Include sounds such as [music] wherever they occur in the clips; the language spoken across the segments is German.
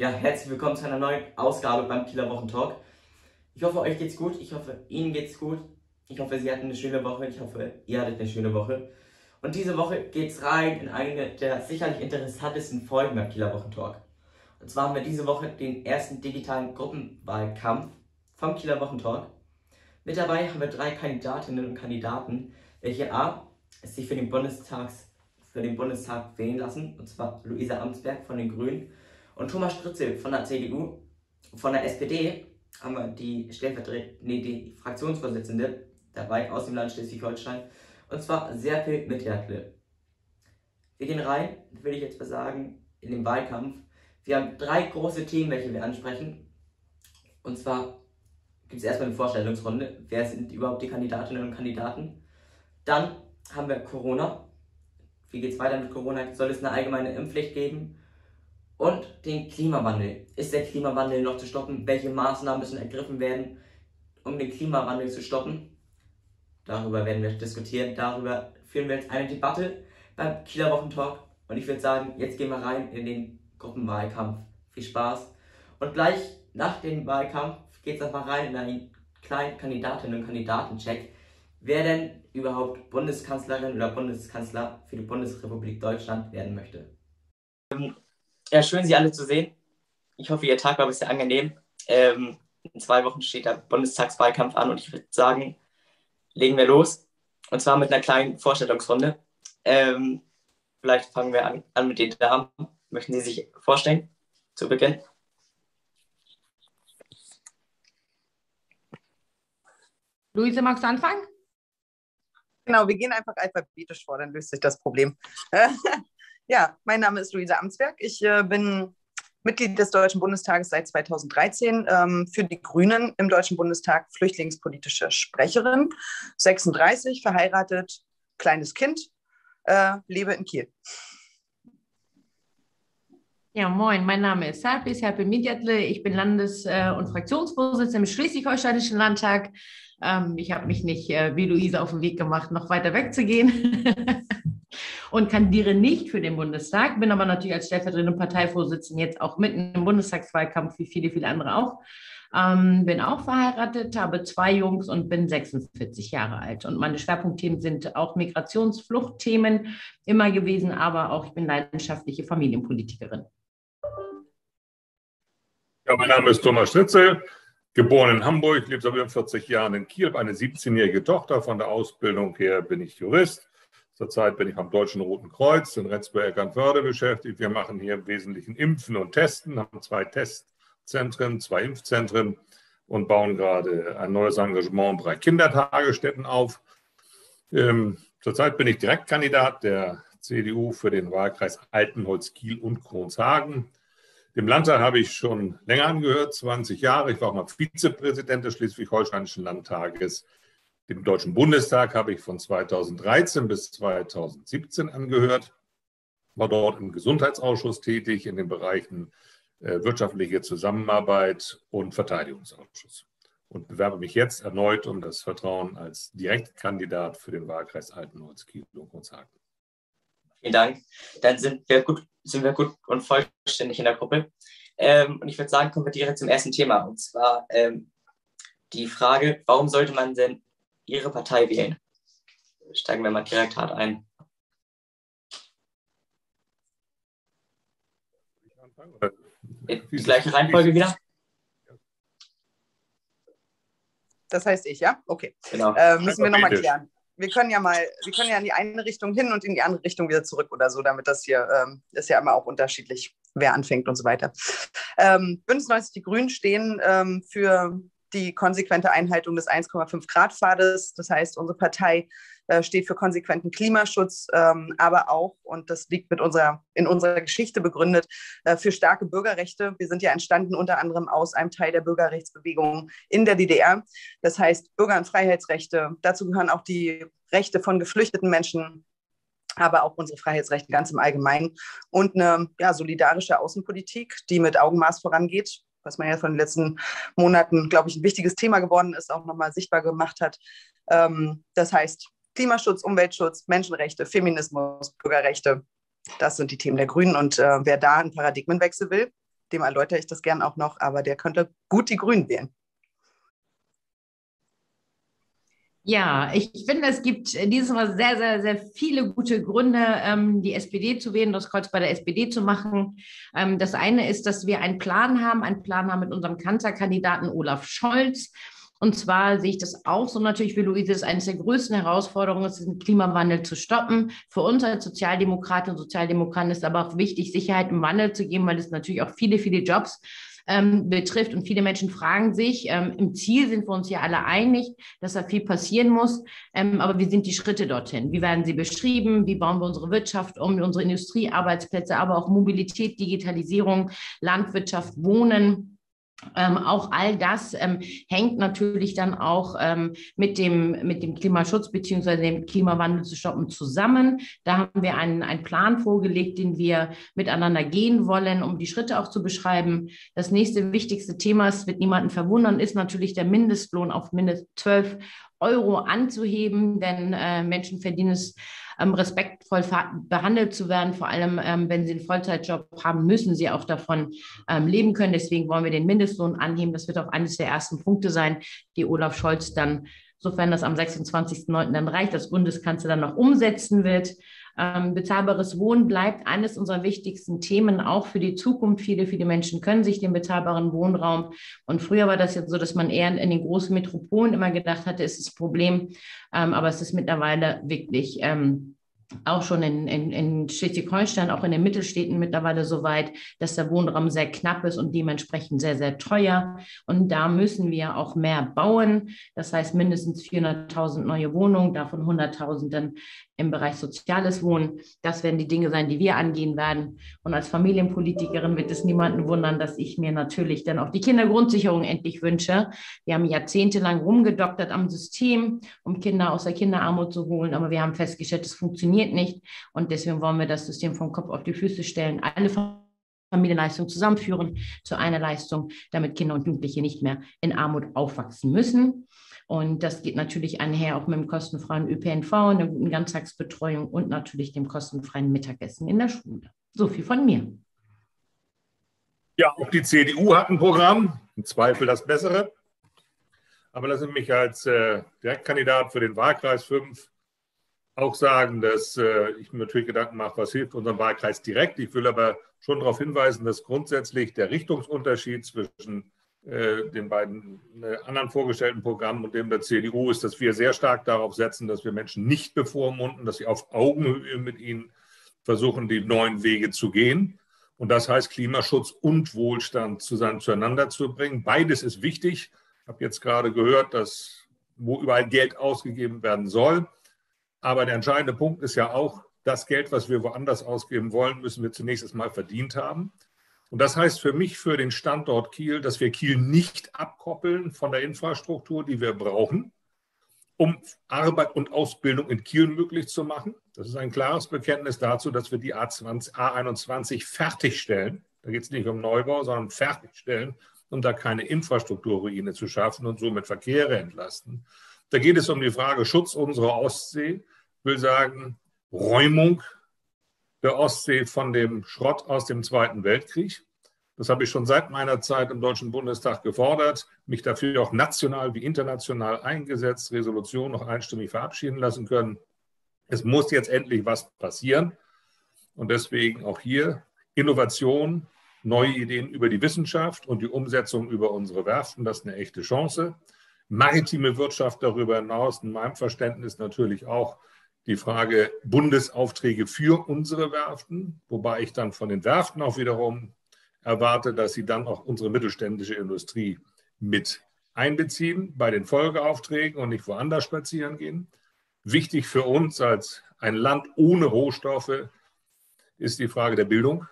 Ja, herzlich willkommen zu einer neuen Ausgabe beim Kieler Wochentalk. Ich hoffe, euch geht's gut. Ich hoffe, Ihnen geht's gut. Ich hoffe, Sie hatten eine schöne Woche. Ich hoffe, ihr hattet eine schöne Woche. Und diese Woche geht's rein in eine der sicherlich interessantesten Folgen beim Kieler Wochentalk. Und zwar haben wir diese Woche den ersten digitalen Gruppenwahlkampf vom Kieler Wochentalk. Mit dabei haben wir drei Kandidatinnen und Kandidaten, welche A. sich für den, Bundestags, für den Bundestag wählen lassen, und zwar Luisa Amtsberg von den Grünen und Thomas Stritzel von der CDU, von der SPD haben wir die Stellvertreter, nee, die Fraktionsvorsitzende dabei aus dem Land Schleswig-Holstein. Und zwar sehr viel mit Hertle. Wir gehen rein, will ich jetzt mal sagen, in den Wahlkampf. Wir haben drei große Themen, welche wir ansprechen. Und zwar gibt es erstmal eine Vorstellungsrunde. Wer sind überhaupt die Kandidatinnen und Kandidaten? Dann haben wir Corona. Wie geht es weiter mit Corona? Soll es eine allgemeine Impfpflicht geben? Und den Klimawandel. Ist der Klimawandel noch zu stoppen? Welche Maßnahmen müssen ergriffen werden, um den Klimawandel zu stoppen? Darüber werden wir diskutieren. Darüber führen wir jetzt eine Debatte beim Kieler Wochentalk. Und ich würde sagen, jetzt gehen wir rein in den Gruppenwahlkampf. Viel Spaß. Und gleich nach dem Wahlkampf geht es nochmal rein in einen kleinen Kandidatinnen- und Kandidatencheck. Wer denn überhaupt Bundeskanzlerin oder Bundeskanzler für die Bundesrepublik Deutschland werden möchte. Ja, schön, Sie alle zu sehen. Ich hoffe, Ihr Tag war bisher angenehm. Ähm, in zwei Wochen steht der Bundestagswahlkampf an und ich würde sagen, legen wir los. Und zwar mit einer kleinen Vorstellungsrunde. Ähm, vielleicht fangen wir an, an mit den Damen. Möchten Sie sich vorstellen zu Beginn? Luise, magst du anfangen? Genau, wir gehen einfach alphabetisch vor, dann löst sich das Problem. Ja, mein Name ist Luisa Amtsberg. Ich äh, bin Mitglied des Deutschen Bundestages seit 2013 ähm, für die Grünen im Deutschen Bundestag flüchtlingspolitische Sprecherin, 36, verheiratet, kleines Kind, äh, lebe in Kiel. Ja, moin, mein Name ist Sarpis, Serpil Midjatle. Ich bin Landes- äh, und Fraktionsvorsitzende im Schleswig-Holsteinischen Landtag. Ähm, ich habe mich nicht äh, wie Luise auf den Weg gemacht, noch weiter wegzugehen. [laughs] und kandidiere nicht für den Bundestag, bin aber natürlich als stellvertretende Parteivorsitzende jetzt auch mitten im Bundestagswahlkampf, wie viele, viele andere auch. Ähm, bin auch verheiratet, habe zwei Jungs und bin 46 Jahre alt. Und meine Schwerpunktthemen sind auch Migrationsfluchtthemen immer gewesen, aber auch ich bin leidenschaftliche Familienpolitikerin. Ja, mein Name ist Thomas Stritzel, geboren in Hamburg, lebe seit über 40 Jahren in Kiel, habe eine 17-jährige Tochter. Von der Ausbildung her bin ich Jurist. Zurzeit bin ich am Deutschen Roten Kreuz in Rendsburg-Eckernförde beschäftigt. Wir machen hier im Wesentlichen Impfen und Testen, haben zwei Testzentren, zwei Impfzentren und bauen gerade ein neues Engagement im Bereich Kindertagesstätten auf. Ähm, zurzeit bin ich Direktkandidat der CDU für den Wahlkreis Altenholz, Kiel und Kronshagen. Dem Landtag habe ich schon länger angehört, 20 Jahre. Ich war auch mal Vizepräsident des Schleswig-Holsteinischen Landtages. Dem Deutschen Bundestag habe ich von 2013 bis 2017 angehört, war dort im Gesundheitsausschuss tätig in den Bereichen äh, wirtschaftliche Zusammenarbeit und Verteidigungsausschuss und bewerbe mich jetzt erneut um das Vertrauen als Direktkandidat für den Wahlkreis Altenholz, Kiel und Gunzhagen. Vielen Dank. Dann sind wir gut, sind wir gut und vollständig in der Gruppe. Ähm, und ich würde sagen, kommen wir direkt zum ersten Thema. Und zwar ähm, die Frage, warum sollte man denn Ihre Partei wählen. Steigen wir mal direkt hart ein. Die gleiche Reihenfolge wieder? Das heißt ich, ja? Okay. Genau. Äh, müssen wir nochmal klären. Wir können ja mal, wir können ja in die eine Richtung hin und in die andere Richtung wieder zurück oder so, damit das hier ähm, ist ja immer auch unterschiedlich, wer anfängt und so weiter. Ähm, Bündnis 90 Die Grünen stehen ähm, für die konsequente Einhaltung des 1,5 Grad Pfades. Das heißt, unsere Partei äh, steht für konsequenten Klimaschutz, ähm, aber auch, und das liegt mit unserer, in unserer Geschichte begründet, äh, für starke Bürgerrechte. Wir sind ja entstanden unter anderem aus einem Teil der Bürgerrechtsbewegung in der DDR. Das heißt, Bürger- und Freiheitsrechte. Dazu gehören auch die Rechte von geflüchteten Menschen, aber auch unsere Freiheitsrechte ganz im Allgemeinen und eine ja, solidarische Außenpolitik, die mit Augenmaß vorangeht was man ja von den letzten Monaten, glaube ich, ein wichtiges Thema geworden ist, auch nochmal sichtbar gemacht hat. Ähm, das heißt, Klimaschutz, Umweltschutz, Menschenrechte, Feminismus, Bürgerrechte, das sind die Themen der Grünen. Und äh, wer da einen Paradigmenwechsel will, dem erläutere ich das gern auch noch, aber der könnte gut die Grünen wählen. Ja, ich finde, es gibt dieses Mal sehr, sehr, sehr viele gute Gründe, ähm, die SPD zu wählen, das Kreuz bei der SPD zu machen. Ähm, das eine ist, dass wir einen Plan haben, einen Plan haben mit unserem Kanzlerkandidaten Olaf Scholz. Und zwar sehe ich das auch so natürlich wie Luise, ist eines der größten Herausforderungen, ist den Klimawandel zu stoppen. Für uns als Sozialdemokraten und Sozialdemokraten ist aber auch wichtig, Sicherheit im Wandel zu geben, weil es natürlich auch viele, viele Jobs ähm, betrifft. Und viele Menschen fragen sich, ähm, im Ziel sind wir uns ja alle einig, dass da viel passieren muss. Ähm, aber wie sind die Schritte dorthin? Wie werden sie beschrieben? Wie bauen wir unsere Wirtschaft um, unsere Industrie, Arbeitsplätze, aber auch Mobilität, Digitalisierung, Landwirtschaft, Wohnen? Ähm, auch all das ähm, hängt natürlich dann auch ähm, mit, dem, mit dem Klimaschutz beziehungsweise dem Klimawandel zu stoppen zusammen. Da haben wir einen, einen Plan vorgelegt, den wir miteinander gehen wollen, um die Schritte auch zu beschreiben. Das nächste wichtigste Thema, es wird niemanden verwundern, ist natürlich der Mindestlohn auf mindestens 12 Euro anzuheben, denn äh, Menschen verdienen es ähm, respektvoll behandelt zu werden. Vor allem, ähm, wenn sie einen Vollzeitjob haben, müssen sie auch davon ähm, leben können. Deswegen wollen wir den Mindestlohn anheben. Das wird auch eines der ersten Punkte sein, die Olaf Scholz dann, sofern das am 26.09. dann reicht, als Bundeskanzler dann noch umsetzen wird. Ähm, bezahlbares Wohnen bleibt eines unserer wichtigsten Themen auch für die Zukunft. Viele, viele Menschen können sich den bezahlbaren Wohnraum. Und früher war das jetzt so, dass man eher in den großen Metropolen immer gedacht hatte, ist das Problem. Ähm, aber es ist mittlerweile wirklich ähm, auch schon in, in, in Schleswig-Holstein, auch in den Mittelstädten mittlerweile so weit, dass der Wohnraum sehr knapp ist und dementsprechend sehr, sehr teuer. Und da müssen wir auch mehr bauen. Das heißt mindestens 400.000 neue Wohnungen, davon 100.000 dann im Bereich soziales Wohnen. Das werden die Dinge sein, die wir angehen werden. Und als Familienpolitikerin wird es niemanden wundern, dass ich mir natürlich dann auch die Kindergrundsicherung endlich wünsche. Wir haben jahrzehntelang rumgedoktert am System, um Kinder aus der Kinderarmut zu holen, aber wir haben festgestellt, es funktioniert nicht. Und deswegen wollen wir das System vom Kopf auf die Füße stellen. Alle Familienleistungen zusammenführen zu einer Leistung, damit Kinder und Jugendliche nicht mehr in Armut aufwachsen müssen. Und das geht natürlich einher auch mit dem kostenfreien ÖPNV, einer guten Ganztagsbetreuung und natürlich dem kostenfreien Mittagessen in der Schule. So viel von mir. Ja, auch die CDU hat ein Programm, im Zweifel das bessere. Aber lassen Sie mich als äh, Direktkandidat für den Wahlkreis 5 auch sagen, dass äh, ich mir natürlich Gedanken mache, was hilft unserem Wahlkreis direkt. Ich will aber schon darauf hinweisen, dass grundsätzlich der Richtungsunterschied zwischen den beiden äh, anderen vorgestellten Programmen und dem der CDU ist, dass wir sehr stark darauf setzen, dass wir Menschen nicht bevormunden, dass sie auf Augenhöhe mit ihnen versuchen, die neuen Wege zu gehen. Und das heißt, Klimaschutz und Wohlstand zueinander zu bringen. Beides ist wichtig. Ich habe jetzt gerade gehört, dass wo überall Geld ausgegeben werden soll. Aber der entscheidende Punkt ist ja auch, das Geld, was wir woanders ausgeben wollen, müssen wir zunächst einmal verdient haben. Und das heißt für mich, für den Standort Kiel, dass wir Kiel nicht abkoppeln von der Infrastruktur, die wir brauchen, um Arbeit und Ausbildung in Kiel möglich zu machen. Das ist ein klares Bekenntnis dazu, dass wir die A20, A21 fertigstellen. Da geht es nicht um Neubau, sondern fertigstellen, um da keine Infrastrukturruine zu schaffen und somit Verkehre entlasten. Da geht es um die Frage Schutz unserer Ostsee. Ich will sagen, Räumung der Ostsee von dem Schrott aus dem Zweiten Weltkrieg. Das habe ich schon seit meiner Zeit im Deutschen Bundestag gefordert, mich dafür auch national wie international eingesetzt, Resolution noch einstimmig verabschieden lassen können. Es muss jetzt endlich was passieren. Und deswegen auch hier Innovation, neue Ideen über die Wissenschaft und die Umsetzung über unsere Werften, das ist eine echte Chance. Maritime Wirtschaft darüber hinaus, in meinem Verständnis natürlich auch die Frage Bundesaufträge für unsere Werften, wobei ich dann von den Werften auch wiederum erwarte, dass sie dann auch unsere mittelständische Industrie mit einbeziehen bei den Folgeaufträgen und nicht woanders spazieren gehen. Wichtig für uns als ein Land ohne Rohstoffe ist die Frage der Bildung.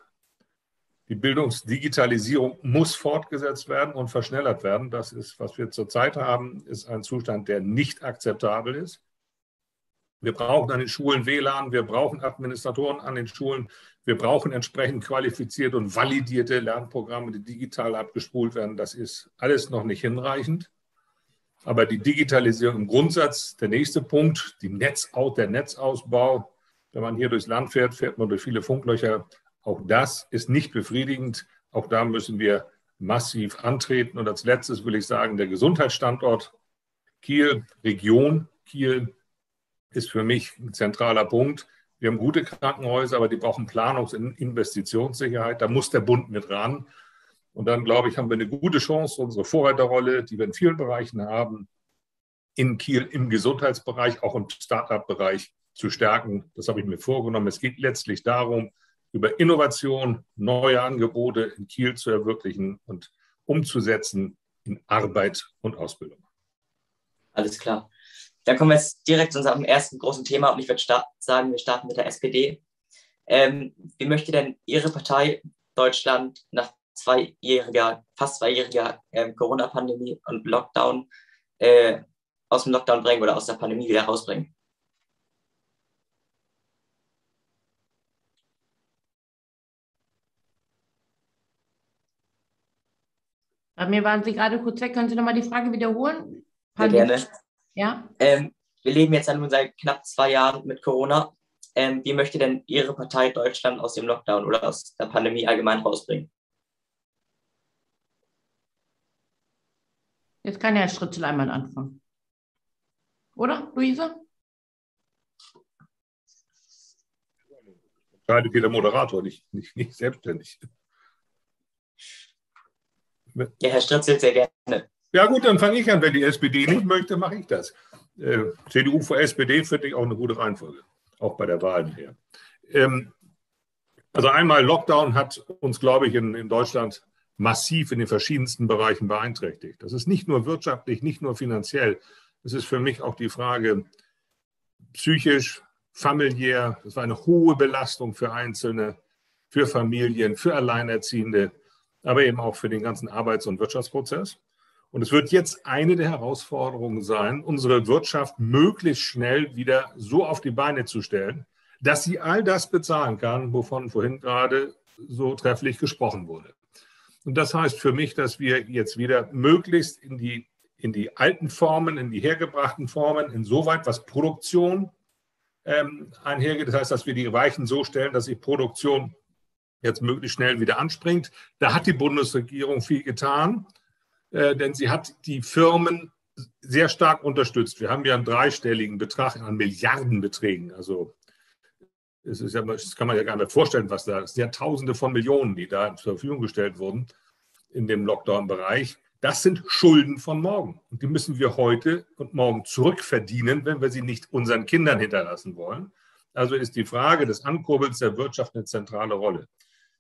Die Bildungsdigitalisierung muss fortgesetzt werden und verschnellert werden. Das ist, was wir zurzeit haben, ist ein Zustand, der nicht akzeptabel ist. Wir brauchen an den Schulen WLAN, wir brauchen Administratoren an den Schulen, wir brauchen entsprechend qualifizierte und validierte Lernprogramme, die digital abgespult werden. Das ist alles noch nicht hinreichend. Aber die Digitalisierung im Grundsatz, der nächste Punkt, die Netzaus, der Netzausbau. Wenn man hier durchs Land fährt, fährt man durch viele Funklöcher. Auch das ist nicht befriedigend. Auch da müssen wir massiv antreten. Und als letztes will ich sagen, der Gesundheitsstandort Kiel, Region Kiel, ist für mich ein zentraler Punkt. Wir haben gute Krankenhäuser, aber die brauchen Planungs- und Investitionssicherheit. Da muss der Bund mit ran. Und dann, glaube ich, haben wir eine gute Chance, unsere Vorreiterrolle, die wir in vielen Bereichen haben, in Kiel im Gesundheitsbereich, auch im Start-up-Bereich zu stärken. Das habe ich mir vorgenommen. Es geht letztlich darum, über Innovation neue Angebote in Kiel zu erwirklichen und umzusetzen in Arbeit und Ausbildung. Alles klar. Dann kommen wir jetzt direkt zu unserem ersten großen Thema und ich würde sagen, wir starten mit der SPD. Ähm, wie möchte denn Ihre Partei Deutschland nach zweijähriger, fast zweijähriger äh, Corona-Pandemie und Lockdown äh, aus dem Lockdown bringen oder aus der Pandemie wieder rausbringen? Bei mir waren Sie gerade kurz weg. Können Sie nochmal die Frage wiederholen? Sehr gerne. Ja. Ähm, wir leben jetzt ja nun seit knapp zwei Jahren mit Corona. Ähm, wie möchte denn Ihre Partei Deutschland aus dem Lockdown oder aus der Pandemie allgemein rausbringen? Jetzt kann ja Herr Stritzel einmal anfangen. Oder, Luise? Entscheidet jeder Moderator, nicht, nicht, nicht selbstständig. Ja, Herr Stritzel, sehr gerne. Ja gut, dann fange ich an. Wenn die SPD nicht möchte, mache ich das. Äh, CDU vor SPD finde ich auch eine gute Reihenfolge, auch bei der Wahl her. Ähm, also einmal Lockdown hat uns, glaube ich, in, in Deutschland massiv in den verschiedensten Bereichen beeinträchtigt. Das ist nicht nur wirtschaftlich, nicht nur finanziell. Es ist für mich auch die Frage psychisch, familiär. Das war eine hohe Belastung für Einzelne, für Familien, für Alleinerziehende aber eben auch für den ganzen Arbeits- und Wirtschaftsprozess. Und es wird jetzt eine der Herausforderungen sein, unsere Wirtschaft möglichst schnell wieder so auf die Beine zu stellen, dass sie all das bezahlen kann, wovon vorhin gerade so trefflich gesprochen wurde. Und das heißt für mich, dass wir jetzt wieder möglichst in die, in die alten Formen, in die hergebrachten Formen, insoweit was Produktion ähm, einhergeht. Das heißt, dass wir die Weichen so stellen, dass sich Produktion jetzt möglichst schnell wieder anspringt. Da hat die Bundesregierung viel getan, äh, denn sie hat die Firmen sehr stark unterstützt. Wir haben ja einen dreistelligen Betrag an Milliardenbeträgen. Also es ist ja, das kann man ja gar nicht vorstellen, was da ist. Ja, Tausende von Millionen, die da zur Verfügung gestellt wurden in dem Lockdown-Bereich. Das sind Schulden von morgen. Und die müssen wir heute und morgen zurückverdienen, wenn wir sie nicht unseren Kindern hinterlassen wollen. Also ist die Frage des Ankurbels der Wirtschaft eine zentrale Rolle.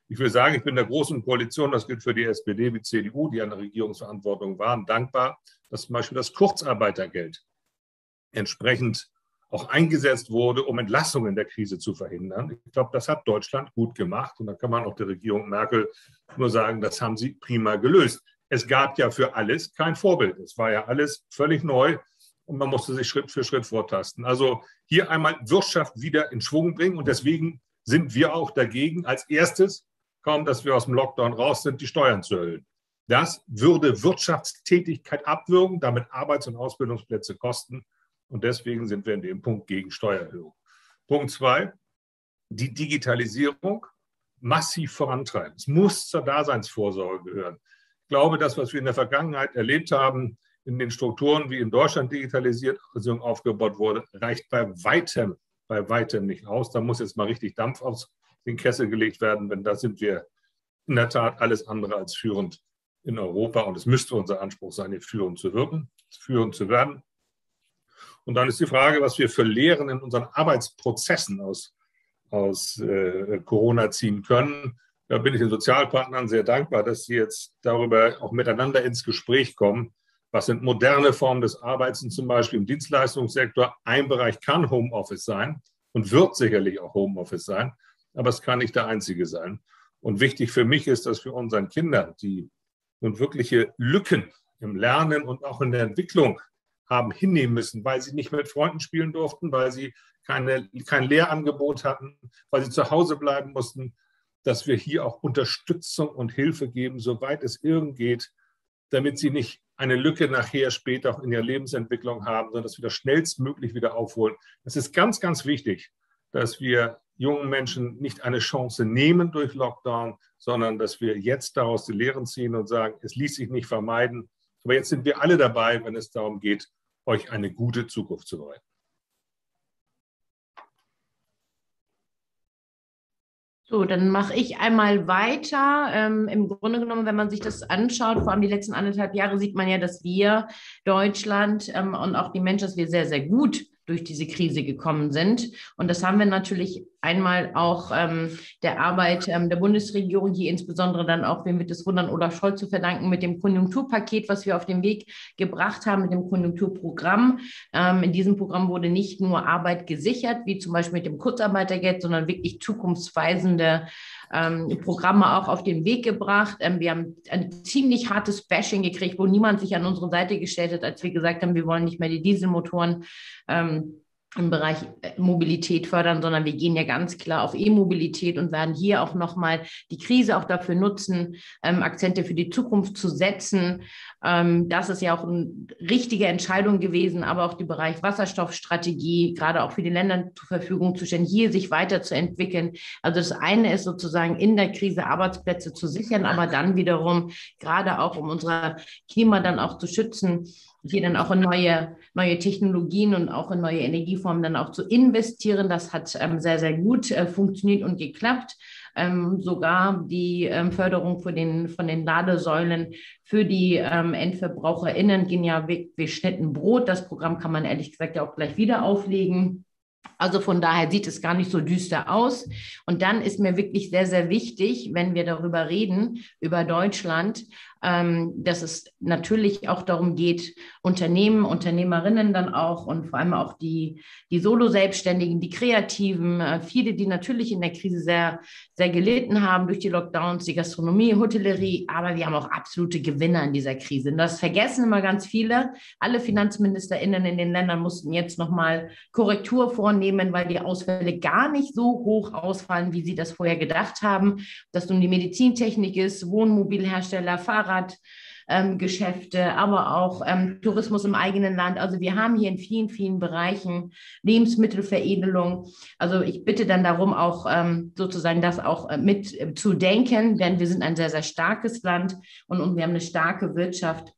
Ich will sagen, ich bin der großen Koalition, das gilt für die SPD wie CDU, die an der Regierungsverantwortung waren, dankbar, dass zum Beispiel das Kurzarbeitergeld entsprechend auch eingesetzt wurde, um Entlassungen der Krise zu verhindern. Ich glaube, das hat Deutschland gut gemacht. Und da kann man auch der Regierung Merkel nur sagen, das haben sie prima gelöst. Es gab ja für alles kein Vorbild. Es war ja alles völlig neu und man musste sich Schritt für Schritt vortasten. Also hier einmal Wirtschaft wieder in Schwung bringen. Und deswegen sind wir auch dagegen, als erstes kaum, dass wir aus dem Lockdown raus sind, die Steuern zu erhöhen. Das würde Wirtschaftstätigkeit abwürgen, damit Arbeits- und Ausbildungsplätze kosten. Und deswegen sind wir in dem Punkt gegen Steuererhöhung. Punkt zwei, die Digitalisierung massiv vorantreiben. Es muss zur Daseinsvorsorge gehören. Ich glaube, das, was wir in der Vergangenheit erlebt haben, in den Strukturen, wie in Deutschland digitalisiert aufgebaut wurde, reicht bei weitem, bei weitem nicht aus. Da muss jetzt mal richtig Dampf den Kessel gelegt werden, denn da sind wir in der Tat alles andere als führend in Europa und es müsste unser Anspruch sein, hier führend zu wirken, führend zu werden. Und dann ist die Frage, was wir für Lehren in unseren Arbeitsprozessen aus, aus äh, Corona ziehen können. Da bin ich den Sozialpartnern sehr dankbar, dass sie jetzt darüber auch miteinander ins Gespräch kommen. Was sind moderne Formen des Arbeitens, zum Beispiel im Dienstleistungssektor? Ein Bereich kann Homeoffice sein und wird sicherlich auch Homeoffice sein aber es kann nicht der einzige sein. Und wichtig für mich ist, dass wir unseren Kindern, die nun wirkliche Lücken im Lernen und auch in der Entwicklung haben hinnehmen müssen, weil sie nicht mit Freunden spielen durften, weil sie keine, kein Lehrangebot hatten, weil sie zu Hause bleiben mussten, dass wir hier auch Unterstützung und Hilfe geben, soweit es irgend geht, damit sie nicht eine Lücke nachher später auch in ihrer Lebensentwicklung haben, sondern dass wir das schnellstmöglich wieder aufholen. Es ist ganz, ganz wichtig, dass wir jungen Menschen nicht eine Chance nehmen durch Lockdown, sondern dass wir jetzt daraus die Lehren ziehen und sagen, es ließ sich nicht vermeiden. Aber jetzt sind wir alle dabei, wenn es darum geht, euch eine gute Zukunft zu bereiten. So, dann mache ich einmal weiter. Ähm, Im Grunde genommen, wenn man sich das anschaut, vor allem die letzten anderthalb Jahre, sieht man ja, dass wir Deutschland ähm, und auch die Menschen, dass wir sehr, sehr gut durch diese Krise gekommen sind. Und das haben wir natürlich einmal auch ähm, der Arbeit ähm, der Bundesregierung, hier insbesondere dann auch, wem wird es wundern, oder Scholz zu verdanken mit dem Konjunkturpaket, was wir auf den Weg gebracht haben, mit dem Konjunkturprogramm. Ähm, in diesem Programm wurde nicht nur Arbeit gesichert, wie zum Beispiel mit dem Kurzarbeitergeld, sondern wirklich zukunftsweisende ähm, Programme auch auf den Weg gebracht. Ähm, wir haben ein ziemlich hartes Bashing gekriegt, wo niemand sich an unsere Seite gestellt hat, als wir gesagt haben, wir wollen nicht mehr die Dieselmotoren ähm, im Bereich äh, Mobilität fördern, sondern wir gehen ja ganz klar auf E-Mobilität und werden hier auch nochmal die Krise auch dafür nutzen, ähm, Akzente für die Zukunft zu setzen. Ähm, das ist ja auch eine richtige Entscheidung gewesen, aber auch der Bereich Wasserstoffstrategie, gerade auch für die Länder zur Verfügung zu stellen, hier sich weiterzuentwickeln. Also das eine ist sozusagen in der Krise Arbeitsplätze zu sichern, aber dann wiederum gerade auch um unser Klima dann auch zu schützen, hier dann auch in neue, neue Technologien und auch in neue Energieformen dann auch zu investieren. Das hat ähm, sehr, sehr gut äh, funktioniert und geklappt. Ähm, sogar die ähm, Förderung von den, von den Ladesäulen für die ähm, EndverbraucherInnen ging ja wie, wie Schnitten Brot. Das Programm kann man ehrlich gesagt ja auch gleich wieder auflegen. Also von daher sieht es gar nicht so düster aus. Und dann ist mir wirklich sehr, sehr wichtig, wenn wir darüber reden, über Deutschland, ähm, dass es natürlich auch darum geht, Unternehmen, Unternehmerinnen dann auch und vor allem auch die, die Solo-Selbstständigen, die Kreativen, äh, viele, die natürlich in der Krise sehr, sehr gelitten haben durch die Lockdowns, die Gastronomie, Hotellerie, aber wir haben auch absolute Gewinner in dieser Krise. Und das vergessen immer ganz viele. Alle FinanzministerInnen in den Ländern mussten jetzt nochmal Korrektur vornehmen, weil die Ausfälle gar nicht so hoch ausfallen, wie sie das vorher gedacht haben. Dass nun die Medizintechnik ist, Wohnmobilhersteller, Fahrer, Fahrradgeschäfte, ähm, aber auch ähm, Tourismus im eigenen Land. Also wir haben hier in vielen, vielen Bereichen Lebensmittelveredelung. Also ich bitte dann darum, auch ähm, sozusagen das auch äh, mit äh, denn wir sind ein sehr, sehr starkes Land und, und wir haben eine starke Wirtschaft.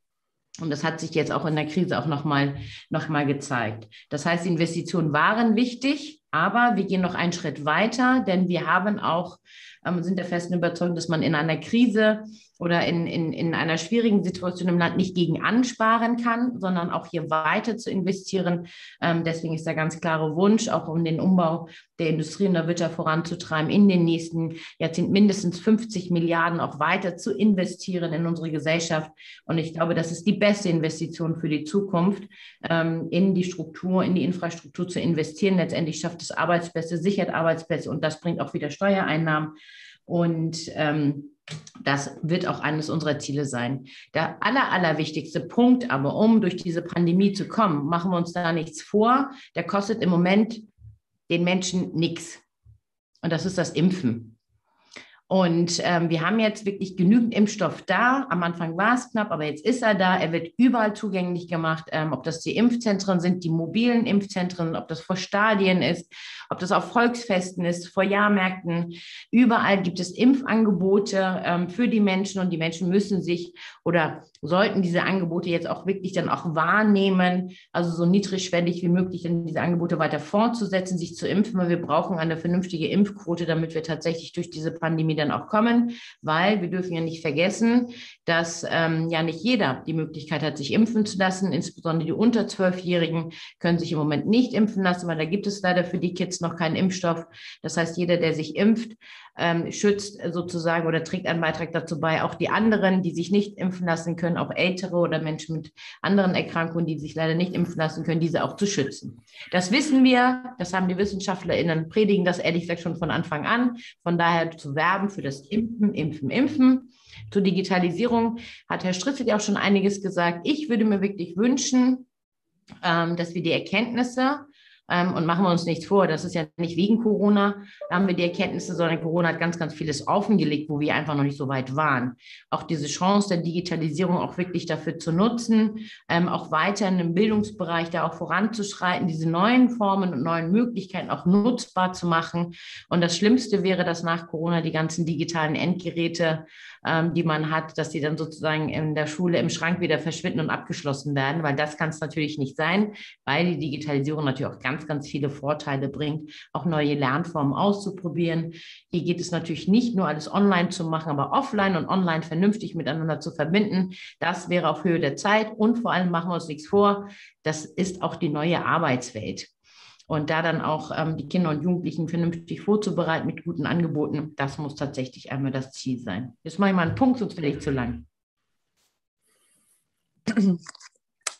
Und das hat sich jetzt auch in der Krise auch nochmal noch mal gezeigt. Das heißt, Investitionen waren wichtig, aber wir gehen noch einen Schritt weiter, denn wir haben auch, ähm, sind der festen Überzeugung, dass man in einer Krise oder in, in, in einer schwierigen Situation im Land nicht gegen ansparen kann, sondern auch hier weiter zu investieren. Ähm, deswegen ist der ganz klare Wunsch, auch um den Umbau der Industrie und der Wirtschaft voranzutreiben, in den nächsten Jahrzehnten mindestens 50 Milliarden auch weiter zu investieren in unsere Gesellschaft. Und ich glaube, das ist die beste Investition für die Zukunft, ähm, in die Struktur, in die Infrastruktur zu investieren. Letztendlich schafft es Arbeitsplätze, sichert Arbeitsplätze und das bringt auch wieder Steuereinnahmen. Und ähm, das wird auch eines unserer Ziele sein. Der aller, allerwichtigste Punkt aber, um durch diese Pandemie zu kommen, machen wir uns da nichts vor, der kostet im Moment den Menschen nichts. Und das ist das Impfen. Und ähm, wir haben jetzt wirklich genügend Impfstoff da. Am Anfang war es knapp, aber jetzt ist er da. Er wird überall zugänglich gemacht, ähm, ob das die Impfzentren sind, die mobilen Impfzentren, ob das vor Stadien ist, ob das auf Volksfesten ist, vor Jahrmärkten. Überall gibt es Impfangebote ähm, für die Menschen und die Menschen müssen sich oder sollten diese Angebote jetzt auch wirklich dann auch wahrnehmen, also so niedrigschwellig wie möglich dann diese Angebote weiter fortzusetzen, sich zu impfen, weil wir brauchen eine vernünftige Impfquote, damit wir tatsächlich durch diese Pandemie dann auch kommen, weil wir dürfen ja nicht vergessen, dass ähm, ja nicht jeder die Möglichkeit hat, sich impfen zu lassen. Insbesondere die unter Zwölfjährigen können sich im Moment nicht impfen lassen, weil da gibt es leider für die Kids noch keinen Impfstoff. Das heißt, jeder, der sich impft, ähm, schützt sozusagen oder trägt einen Beitrag dazu bei, auch die anderen, die sich nicht impfen lassen können, auch Ältere oder Menschen mit anderen Erkrankungen, die sich leider nicht impfen lassen können, diese auch zu schützen. Das wissen wir, das haben die WissenschaftlerInnen predigen das ehrlich gesagt schon von Anfang an. Von daher zu werben für das Impfen, Impfen, Impfen. Zur Digitalisierung hat Herr Stritzel ja auch schon einiges gesagt. Ich würde mir wirklich wünschen, ähm, dass wir die Erkenntnisse und machen wir uns nichts vor, das ist ja nicht wegen Corona, da haben wir die Erkenntnisse, sondern Corona hat ganz, ganz vieles offengelegt, wo wir einfach noch nicht so weit waren. Auch diese Chance der Digitalisierung auch wirklich dafür zu nutzen, ähm, auch weiter im Bildungsbereich da auch voranzuschreiten, diese neuen Formen und neuen Möglichkeiten auch nutzbar zu machen. Und das Schlimmste wäre, dass nach Corona die ganzen digitalen Endgeräte ähm, die man hat, dass die dann sozusagen in der Schule im Schrank wieder verschwinden und abgeschlossen werden, weil das kann es natürlich nicht sein, weil die Digitalisierung natürlich auch ganz, ganz viele Vorteile bringt, auch neue Lernformen auszuprobieren. Hier geht es natürlich nicht nur alles online zu machen, aber offline und online vernünftig miteinander zu verbinden. Das wäre auf Höhe der Zeit und vor allem machen wir uns nichts vor. Das ist auch die neue Arbeitswelt. Und da dann auch ähm, die Kinder und Jugendlichen vernünftig vorzubereiten mit guten Angeboten, das muss tatsächlich einmal das Ziel sein. Jetzt mache ich mal einen Punkt, sonst werde ich zu lang.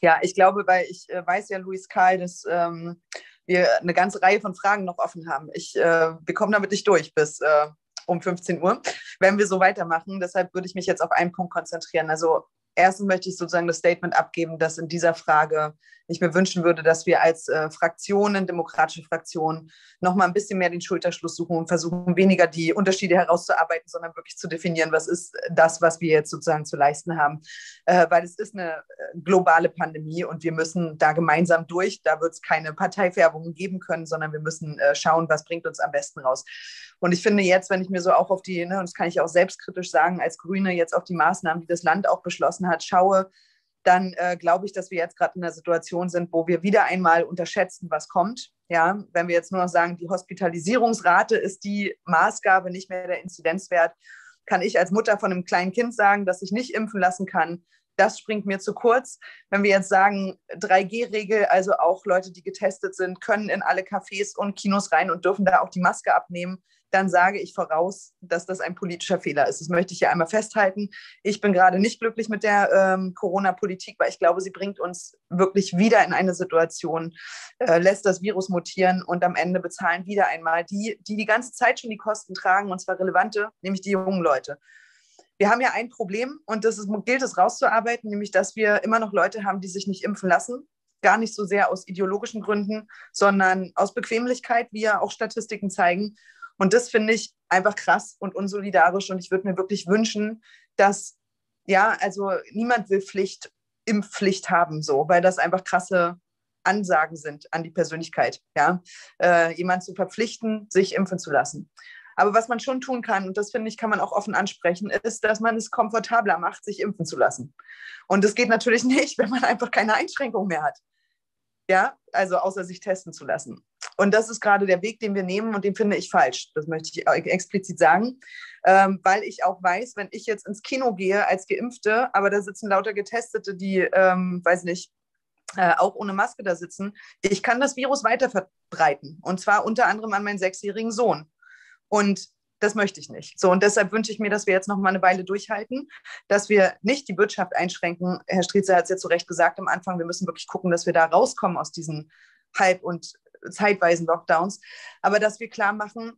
Ja, ich glaube, weil ich äh, weiß ja, Luis Karl, dass ähm, wir eine ganze Reihe von Fragen noch offen haben. Ich, äh, wir kommen damit nicht durch bis äh, um 15 Uhr, wenn wir so weitermachen. Deshalb würde ich mich jetzt auf einen Punkt konzentrieren. Also erstens möchte ich sozusagen das Statement abgeben, dass in dieser Frage ich mir wünschen würde, dass wir als äh, Fraktionen, demokratische Fraktionen, noch mal ein bisschen mehr den Schulterschluss suchen und versuchen, weniger die Unterschiede herauszuarbeiten, sondern wirklich zu definieren, was ist das, was wir jetzt sozusagen zu leisten haben. Äh, weil es ist eine äh, globale Pandemie und wir müssen da gemeinsam durch. Da wird es keine Parteifärbungen geben können, sondern wir müssen äh, schauen, was bringt uns am besten raus. Und ich finde jetzt, wenn ich mir so auch auf die, ne, und das kann ich auch selbstkritisch sagen, als Grüne jetzt auf die Maßnahmen, die das Land auch beschlossen hat, schaue, dann äh, glaube ich, dass wir jetzt gerade in einer Situation sind, wo wir wieder einmal unterschätzen, was kommt. Ja, wenn wir jetzt nur noch sagen, die Hospitalisierungsrate ist die Maßgabe, nicht mehr der Inzidenzwert, kann ich als Mutter von einem kleinen Kind sagen, dass ich nicht impfen lassen kann. Das springt mir zu kurz. Wenn wir jetzt sagen, 3G-Regel, also auch Leute, die getestet sind, können in alle Cafés und Kinos rein und dürfen da auch die Maske abnehmen dann sage ich voraus, dass das ein politischer Fehler ist. Das möchte ich hier einmal festhalten. Ich bin gerade nicht glücklich mit der ähm, Corona-Politik, weil ich glaube, sie bringt uns wirklich wieder in eine Situation, äh, lässt das Virus mutieren und am Ende bezahlen wieder einmal die, die die ganze Zeit schon die Kosten tragen, und zwar relevante, nämlich die jungen Leute. Wir haben ja ein Problem und das ist, gilt es rauszuarbeiten, nämlich dass wir immer noch Leute haben, die sich nicht impfen lassen gar nicht so sehr aus ideologischen Gründen, sondern aus Bequemlichkeit, wie ja auch Statistiken zeigen. Und das finde ich einfach krass und unsolidarisch. Und ich würde mir wirklich wünschen, dass, ja, also niemand will Pflicht, Impfpflicht haben, so, weil das einfach krasse Ansagen sind an die Persönlichkeit, ja, äh, jemand zu verpflichten, sich impfen zu lassen. Aber was man schon tun kann, und das finde ich, kann man auch offen ansprechen, ist, dass man es komfortabler macht, sich impfen zu lassen. Und das geht natürlich [laughs] nicht, wenn man einfach keine Einschränkung mehr hat. Ja, also außer sich testen zu lassen. Und das ist gerade der Weg, den wir nehmen und den finde ich falsch. Das möchte ich explizit sagen, ähm, weil ich auch weiß, wenn ich jetzt ins Kino gehe als Geimpfte, aber da sitzen lauter Getestete, die, ähm, weiß nicht, äh, auch ohne Maske da sitzen, ich kann das Virus weiter verbreiten. Und zwar unter anderem an meinen sechsjährigen Sohn. Und das möchte ich nicht. So, und deshalb wünsche ich mir, dass wir jetzt noch mal eine Weile durchhalten, dass wir nicht die Wirtschaft einschränken. Herr Striezer hat es jetzt zu Recht gesagt am Anfang, wir müssen wirklich gucken, dass wir da rauskommen aus diesen Halb- und zeitweisen Lockdowns, aber dass wir klar machen,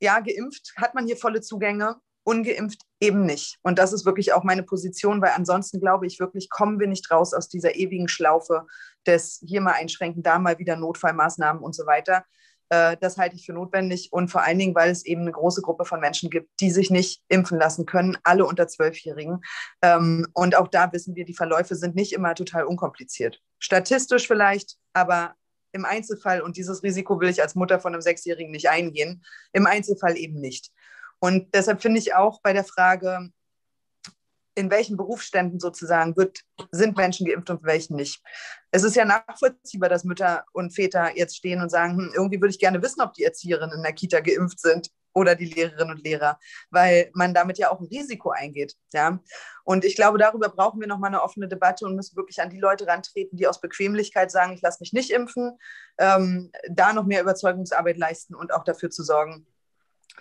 ja, geimpft hat man hier volle Zugänge, ungeimpft eben nicht. Und das ist wirklich auch meine Position, weil ansonsten glaube ich wirklich, kommen wir nicht raus aus dieser ewigen Schlaufe des hier mal einschränken, da mal wieder Notfallmaßnahmen und so weiter. Äh, das halte ich für notwendig und vor allen Dingen, weil es eben eine große Gruppe von Menschen gibt, die sich nicht impfen lassen können, alle unter Zwölfjährigen. Ähm, und auch da wissen wir, die Verläufe sind nicht immer total unkompliziert. Statistisch vielleicht, aber im Einzelfall, und dieses Risiko will ich als Mutter von einem Sechsjährigen nicht eingehen, im Einzelfall eben nicht. Und deshalb finde ich auch bei der Frage, in welchen Berufsständen sozusagen wird, sind Menschen geimpft und welchen nicht. Es ist ja nachvollziehbar, dass Mütter und Väter jetzt stehen und sagen, hm, irgendwie würde ich gerne wissen, ob die Erzieherinnen in der Kita geimpft sind oder die Lehrerinnen und Lehrer, weil man damit ja auch ein Risiko eingeht. Ja? Und ich glaube, darüber brauchen wir nochmal eine offene Debatte und müssen wirklich an die Leute rantreten, die aus Bequemlichkeit sagen, ich lasse mich nicht impfen, ähm, da noch mehr Überzeugungsarbeit leisten und auch dafür zu sorgen,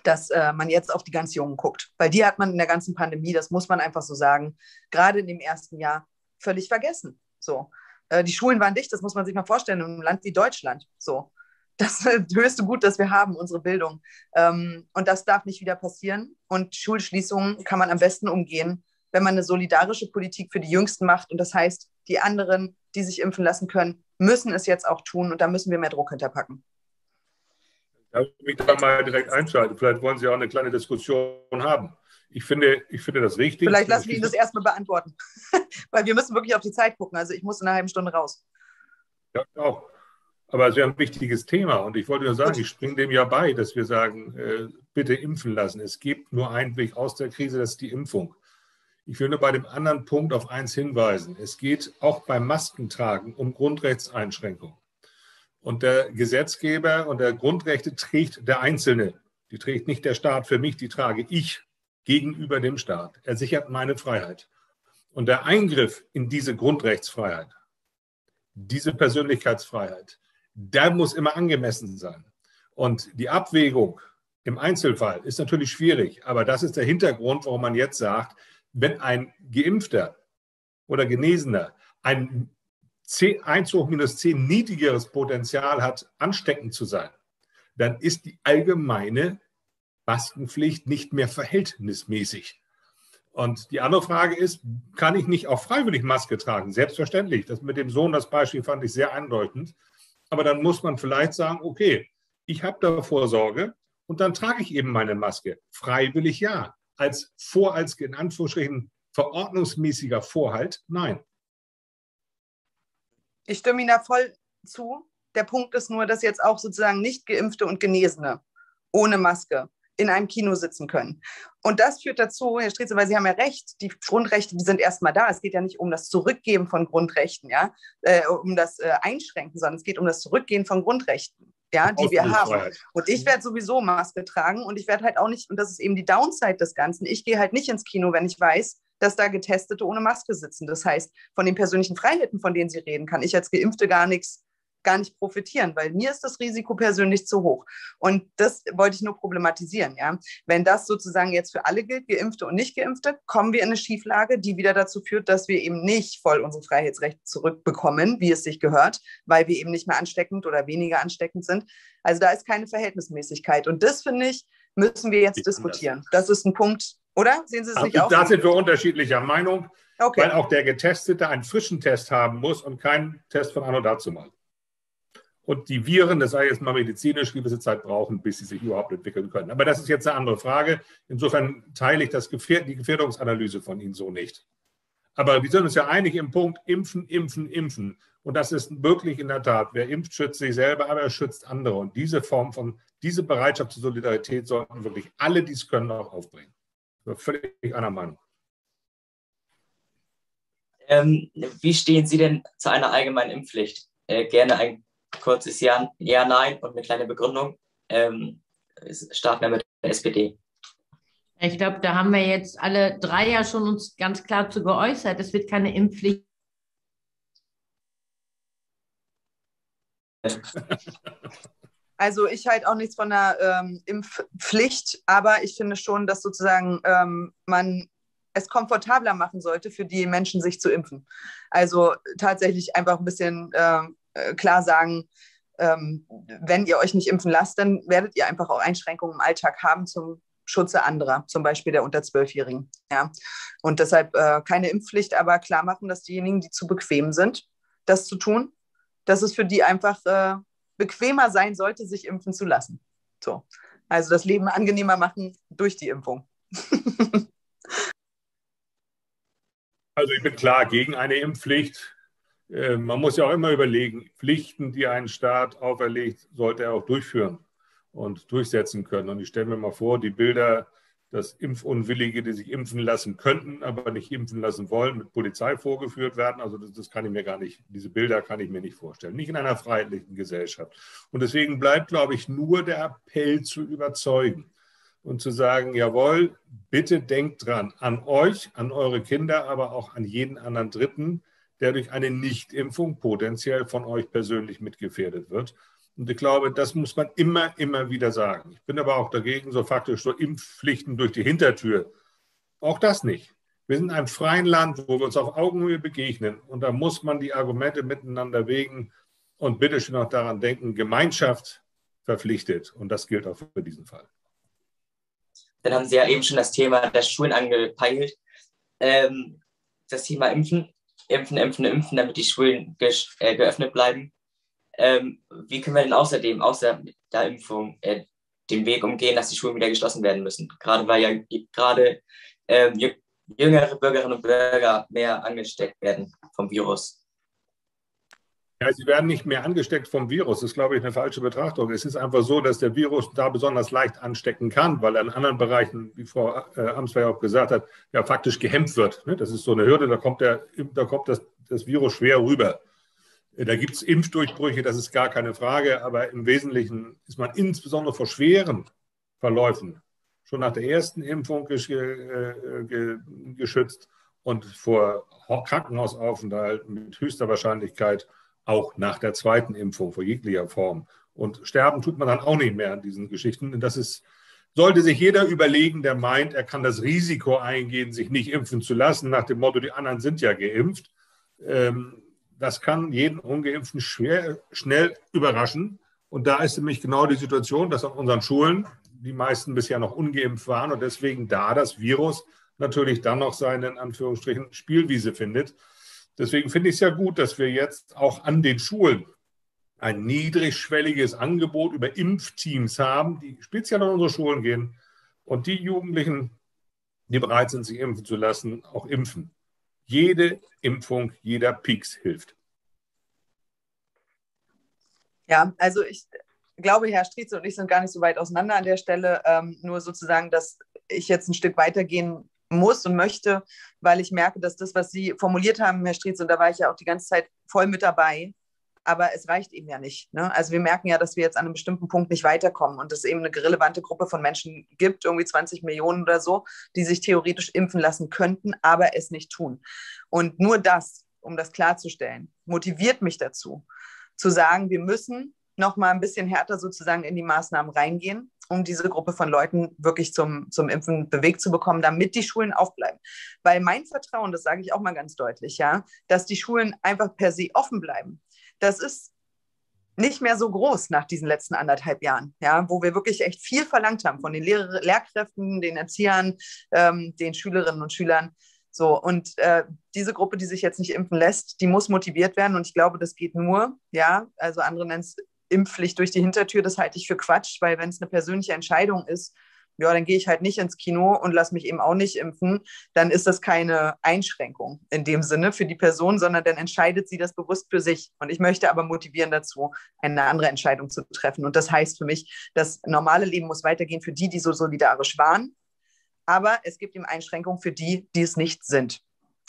dass äh, man jetzt auf die ganz Jungen guckt. Weil die hat man in der ganzen Pandemie, das muss man einfach so sagen, gerade in dem ersten Jahr völlig vergessen. So. Äh, die Schulen waren dicht, das muss man sich mal vorstellen, in einem Land wie Deutschland. So das [laughs] höchste Gut, das wir haben, unsere Bildung. Ähm, und das darf nicht wieder passieren. Und Schulschließungen kann man am besten umgehen, wenn man eine solidarische Politik für die Jüngsten macht. Und das heißt, die anderen, die sich impfen lassen können, müssen es jetzt auch tun und da müssen wir mehr Druck hinterpacken. Darf ich mich da mal direkt einschalten? Vielleicht wollen Sie auch eine kleine Diskussion haben. Ich finde, ich finde das richtig. Vielleicht lassen wir Ihnen das erstmal beantworten, [laughs] weil wir müssen wirklich auf die Zeit gucken. Also ich muss in einer halben Stunde raus. Ja, auch. Aber es wäre ein wichtiges Thema. Und ich wollte nur sagen, ich springe dem ja bei, dass wir sagen, äh, bitte impfen lassen. Es gibt nur einen Weg aus der Krise, das ist die Impfung. Ich will nur bei dem anderen Punkt auf eins hinweisen. Es geht auch beim Maskentragen um Grundrechtseinschränkungen. Und der Gesetzgeber und der Grundrechte trägt der Einzelne. Die trägt nicht der Staat für mich, die trage ich gegenüber dem Staat. Er sichert meine Freiheit. Und der Eingriff in diese Grundrechtsfreiheit, diese Persönlichkeitsfreiheit, der muss immer angemessen sein. Und die Abwägung im Einzelfall ist natürlich schwierig, aber das ist der Hintergrund, warum man jetzt sagt, wenn ein Geimpfter oder Genesener ein 1 hoch minus 10 niedrigeres Potenzial hat, ansteckend zu sein, dann ist die allgemeine Maskenpflicht nicht mehr verhältnismäßig. Und die andere Frage ist, kann ich nicht auch freiwillig Maske tragen? Selbstverständlich. Das mit dem Sohn, das Beispiel fand ich sehr eindeutend. Aber dann muss man vielleicht sagen, okay, ich habe da Vorsorge und dann trage ich eben meine Maske. Freiwillig ja. Als vor, als in Anführungsstrichen verordnungsmäßiger Vorhalt, nein. Ich stimme Ihnen da voll zu. Der Punkt ist nur, dass jetzt auch sozusagen nicht geimpfte und Genesene ohne Maske in einem Kino sitzen können. Und das führt dazu, Herr Streze, weil Sie haben ja recht, die Grundrechte, die sind erstmal da. Es geht ja nicht um das Zurückgeben von Grundrechten, ja, äh, um das äh, Einschränken, sondern es geht um das Zurückgehen von Grundrechten, ja, die wir haben. Und ich werde sowieso Maske tragen und ich werde halt auch nicht, und das ist eben die Downside des Ganzen, ich gehe halt nicht ins Kino, wenn ich weiß, dass da Getestete ohne Maske sitzen. Das heißt, von den persönlichen Freiheiten, von denen Sie reden, kann ich als Geimpfte gar nichts gar nicht profitieren, weil mir ist das Risiko persönlich zu hoch. Und das wollte ich nur problematisieren. Ja? Wenn das sozusagen jetzt für alle gilt, Geimpfte und Nicht-Geimpfte, kommen wir in eine Schieflage, die wieder dazu führt, dass wir eben nicht voll unsere Freiheitsrechte zurückbekommen, wie es sich gehört, weil wir eben nicht mehr ansteckend oder weniger ansteckend sind. Also da ist keine Verhältnismäßigkeit. Und das, finde ich, müssen wir jetzt diskutieren. Das ist ein Punkt, oder? Sehen Sie es nicht auch? Da sind wir unterschiedlicher Meinung, okay. weil auch der Getestete einen frischen Test haben muss und keinen Test von anno dazu mal und die Viren, das sei jetzt mal medizinisch, gewisse Zeit brauchen, bis sie sich überhaupt entwickeln können. Aber das ist jetzt eine andere Frage. Insofern teile ich das Gefähr die Gefährdungsanalyse von Ihnen so nicht. Aber wir sind uns ja einig im Punkt Impfen, Impfen, Impfen. Und das ist wirklich in der Tat, wer impft, schützt sich selber, aber er schützt andere. Und diese Form von, diese Bereitschaft zur Solidarität sollten wirklich alle, die es können, auch aufbringen. Völlig einer Meinung. Ähm, wie stehen Sie denn zu einer allgemeinen Impfpflicht? Äh, gerne ein kurzes Ja, ja, Nein und eine kleine Begründung. Ähm, starten wir mit der SPD. Ich glaube, da haben wir jetzt alle drei ja schon uns ganz klar zu geäußert. Es wird keine Impfpflicht. Also ich halte auch nichts von einer ähm, Impfpflicht, aber ich finde schon, dass sozusagen ähm, man es komfortabler machen sollte für die Menschen, sich zu impfen. Also tatsächlich einfach ein bisschen ähm, äh, klar sagen, ähm, wenn ihr euch nicht impfen lasst, dann werdet ihr einfach auch Einschränkungen im Alltag haben zum Schutze anderer, zum Beispiel der unter Zwölfjährigen. Ja. Und deshalb äh, keine Impfpflicht, aber klar machen, dass diejenigen, die zu bequem sind, das zu tun, dass es für die einfach äh, bequemer sein sollte, sich impfen zu lassen. So. Also das Leben angenehmer machen durch die Impfung. [laughs] also ich bin klar gegen eine Impfpflicht. Äh, man muss ja auch immer überlegen, Pflichten, die ein Staat auferlegt, sollte er auch durchführen und durchsetzen können. Und ich stelle mir mal vor, die Bilder, dass Impfunwillige, die sich impfen lassen könnten, aber nicht impfen lassen wollen, mit Polizei vorgeführt werden. Also das, das kann ich mir gar nicht, diese Bilder kann ich mir nicht vorstellen. Nicht in einer freiheitlichen Gesellschaft. Und deswegen bleibt, glaube ich, nur der Appell zu überzeugen und zu sagen, jawohl, bitte denkt dran, an euch, an eure Kinder, aber auch an jeden anderen Dritten, der durch eine Nichtimpfung potenziell von euch persönlich mitgefährdet wird. Und ich glaube, das muss man immer, immer wieder sagen. Ich bin aber auch dagegen, so faktisch so Impfpflichten durch die Hintertür. Auch das nicht. Wir sind in einem freien Land, wo wir uns auf Augenhöhe begegnen. Und da muss man die Argumente miteinander wägen und bitte schön auch daran denken, Gemeinschaft verpflichtet. Und das gilt auch für diesen Fall. Dann haben Sie ja eben schon das Thema der Schulen angepeilt. Ähm, das Thema Impfen impfen, impfen, impfen, damit die Schulen äh, geöffnet bleiben. Ähm, wie können wir denn außerdem, außer der Impfung, äh, den Weg umgehen, dass die Schulen wieder geschlossen werden müssen? Gerade weil ja gerade ähm, jüngere Bürgerinnen und Bürger mehr angesteckt werden vom Virus. Ja, sie werden nicht mehr angesteckt vom Virus. Das ist, glaube ich, eine falsche Betrachtung. Es ist einfach so, dass der Virus da besonders leicht anstecken kann, weil er in anderen Bereichen, wie Frau äh, Amsler auch gesagt hat, ja faktisch gehemmt wird. Ne? Das ist so eine Hürde, da kommt, der, da kommt das, das Virus schwer rüber. Äh, da gibt es Impfdurchbrüche, das ist gar keine Frage, aber im Wesentlichen ist man insbesondere vor schweren Verläufen schon nach der ersten Impfung äh, geschützt und vor Krankenhausaufenthalten mit höchster Wahrscheinlichkeit auch nach der zweiten Impfung vor jeglicher Form. Und sterben tut man dann auch nicht mehr an diesen Geschichten. Und das ist, sollte sich jeder überlegen, der meint, er kann das Risiko eingehen, sich nicht impfen zu lassen, nach dem Motto, die anderen sind ja geimpft. Ähm, das kann jeden Ungeimpften schwer, schnell überraschen. Und da ist nämlich genau die Situation, dass an unseren Schulen die meisten bisher noch ungeimpft waren und deswegen da das Virus natürlich dann noch seine, in Anführungsstrichen, Spielwiese findet. Deswegen finde ich es ja gut, dass wir jetzt auch an den Schulen ein niedrigschwelliges Angebot über Impfteams haben, die speziell an unsere Schulen gehen und die Jugendlichen, die bereit sind, sich impfen zu lassen, auch impfen. Jede Impfung, jeder Peaks hilft. Ja, also ich glaube, Herr Striezel und ich sind gar nicht so weit auseinander an der Stelle. Ähm, nur sozusagen, dass ich jetzt ein Stück weitergehen muss und möchte, weil ich merke, dass das, was Sie formuliert haben, Herr Strietz, und da war ich ja auch die ganze Zeit voll mit dabei, aber es reicht eben ja nicht. Ne? Also wir merken ja, dass wir jetzt an einem bestimmten Punkt nicht weiterkommen und es eben eine relevante Gruppe von Menschen gibt, irgendwie 20 Millionen oder so, die sich theoretisch impfen lassen könnten, aber es nicht tun. Und nur das, um das klarzustellen, motiviert mich dazu, zu sagen, wir müssen noch mal ein bisschen härter sozusagen in die Maßnahmen reingehen um diese Gruppe von Leuten wirklich zum, zum Impfen bewegt zu bekommen, damit die Schulen aufbleiben. Weil mein Vertrauen, das sage ich auch mal ganz deutlich, ja, dass die Schulen einfach per se offen bleiben, das ist nicht mehr so groß nach diesen letzten anderthalb Jahren, ja, wo wir wirklich echt viel verlangt haben von den Lehrer, Lehrkräften, den Erziehern, ähm, den Schülerinnen und Schülern. So, und äh, diese Gruppe, die sich jetzt nicht impfen lässt, die muss motiviert werden. Und ich glaube, das geht nur, ja, also andere nennen es Impfpflicht durch die Hintertür, das halte ich für Quatsch, weil wenn es eine persönliche Entscheidung ist, ja, dann gehe ich halt nicht ins Kino und lasse mich eben auch nicht impfen, dann ist das keine Einschränkung in dem Sinne für die Person, sondern dann entscheidet sie das bewusst für sich. Und ich möchte aber motivieren dazu, eine andere Entscheidung zu treffen. Und das heißt für mich, das normale Leben muss weitergehen für die, die so solidarisch waren. Aber es gibt eben Einschränkungen für die, die es nicht sind.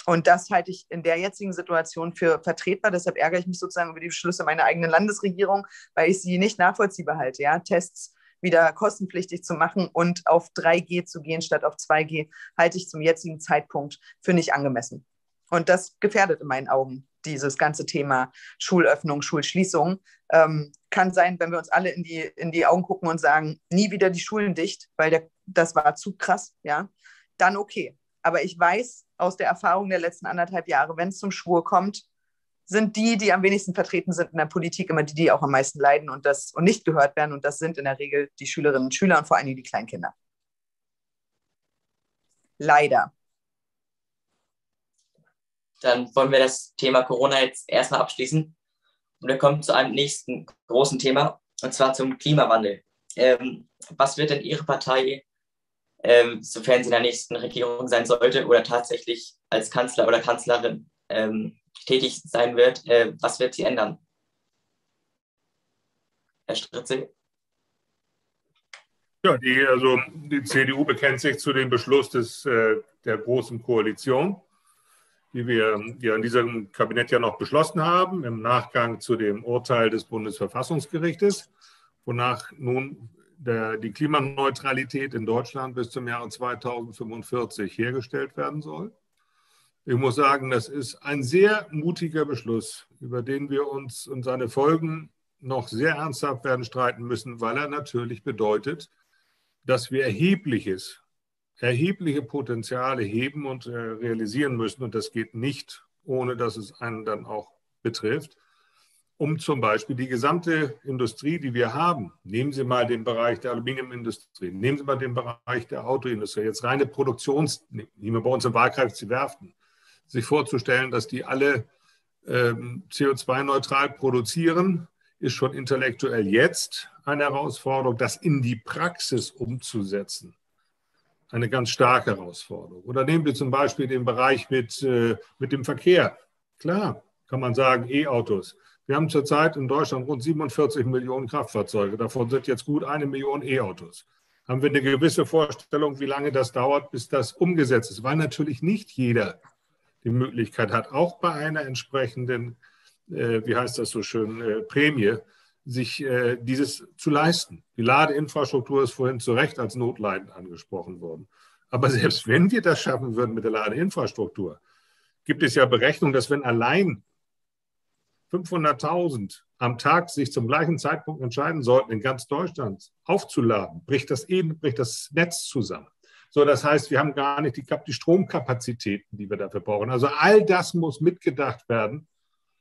Und das halte ich in der jetzigen Situation für vertretbar. Deshalb ärgere ich mich sozusagen über die Beschlüsse meiner eigenen Landesregierung, weil ich sie nicht nachvollziehbar halte. Ja? Tests wieder kostenpflichtig zu machen und auf 3G zu gehen statt auf 2G, halte ich zum jetzigen Zeitpunkt für nicht angemessen. Und das gefährdet in meinen Augen dieses ganze Thema Schulöffnung, Schulschließung. Ähm, kann sein, wenn wir uns alle in die, in die Augen gucken und sagen, nie wieder die Schulen dicht, weil der, das war zu krass, ja, dann okay. Aber ich weiß aus der Erfahrung der letzten anderthalb Jahre, wenn es zum Schwur kommt, sind die, die am wenigsten vertreten sind in der Politik, immer die, die auch am meisten leiden und, das, und nicht gehört werden. Und das sind in der Regel die Schülerinnen und Schüler und vor allem die Kleinkinder. Leider. Dann wollen wir das Thema Corona jetzt erstmal abschließen. Und wir kommen zu einem nächsten großen Thema, und zwar zum Klimawandel. Ähm, was wird denn Ihre Partei ähm, sofern sie in der nächsten Regierung sein sollte oder tatsächlich als Kanzler oder Kanzlerin ähm, tätig sein wird, äh, was wird sie ändern? Herr Stritzel? Ja, die, also die CDU bekennt sich zu dem Beschluss des, äh, der Großen Koalition, die wir ja in diesem Kabinett ja noch beschlossen haben, im Nachgang zu dem Urteil des Bundesverfassungsgerichtes, wonach nun der, die Klimaneutralität in Deutschland bis zum Jahre 2045 hergestellt werden soll. Ich muss sagen, das ist ein sehr mutiger Beschluss, über den wir uns und seine Folgen noch sehr ernsthaft werden streiten müssen, weil er natürlich bedeutet, dass wir erhebliches, erhebliche Potenziale heben und äh, realisieren müssen. Und das geht nicht, ohne dass es einen dann auch betrifft um zum Beispiel die gesamte Industrie, die wir haben, nehmen Sie mal den Bereich der Aluminiumindustrie, nehmen Sie mal den Bereich der Autoindustrie, jetzt reine Produktions, nehmen wir bei uns im Wahlkreis die Werften. sich vorzustellen, dass die alle ähm, CO2-neutral produzieren, ist schon intellektuell jetzt eine Herausforderung, das in die Praxis umzusetzen. Eine ganz starke Herausforderung. Oder nehmen wir zum Beispiel den Bereich mit, äh, mit dem Verkehr. Klar, kann man sagen, E-Autos. Wir haben zurzeit in Deutschland rund 47 Millionen Kraftfahrzeuge. Davon sind jetzt gut eine Million E-Autos. Haben wir eine gewisse Vorstellung, wie lange das dauert, bis das umgesetzt ist? Weil natürlich nicht jeder die Möglichkeit hat, auch bei einer entsprechenden, äh, wie heißt das so schön, äh, Prämie, sich äh, dieses zu leisten. Die Ladeinfrastruktur ist vorhin zu Recht als notleidend angesprochen worden. Aber selbst wenn wir das schaffen würden mit der Ladeinfrastruktur, gibt es ja Berechnungen, dass wenn allein 500.000 am Tag sich zum gleichen Zeitpunkt entscheiden sollten, in ganz Deutschland aufzuladen, bricht das, eben, bricht das Netz zusammen. So, das heißt, wir haben gar nicht die, die Stromkapazitäten, die wir dafür brauchen. Also all das muss mitgedacht werden.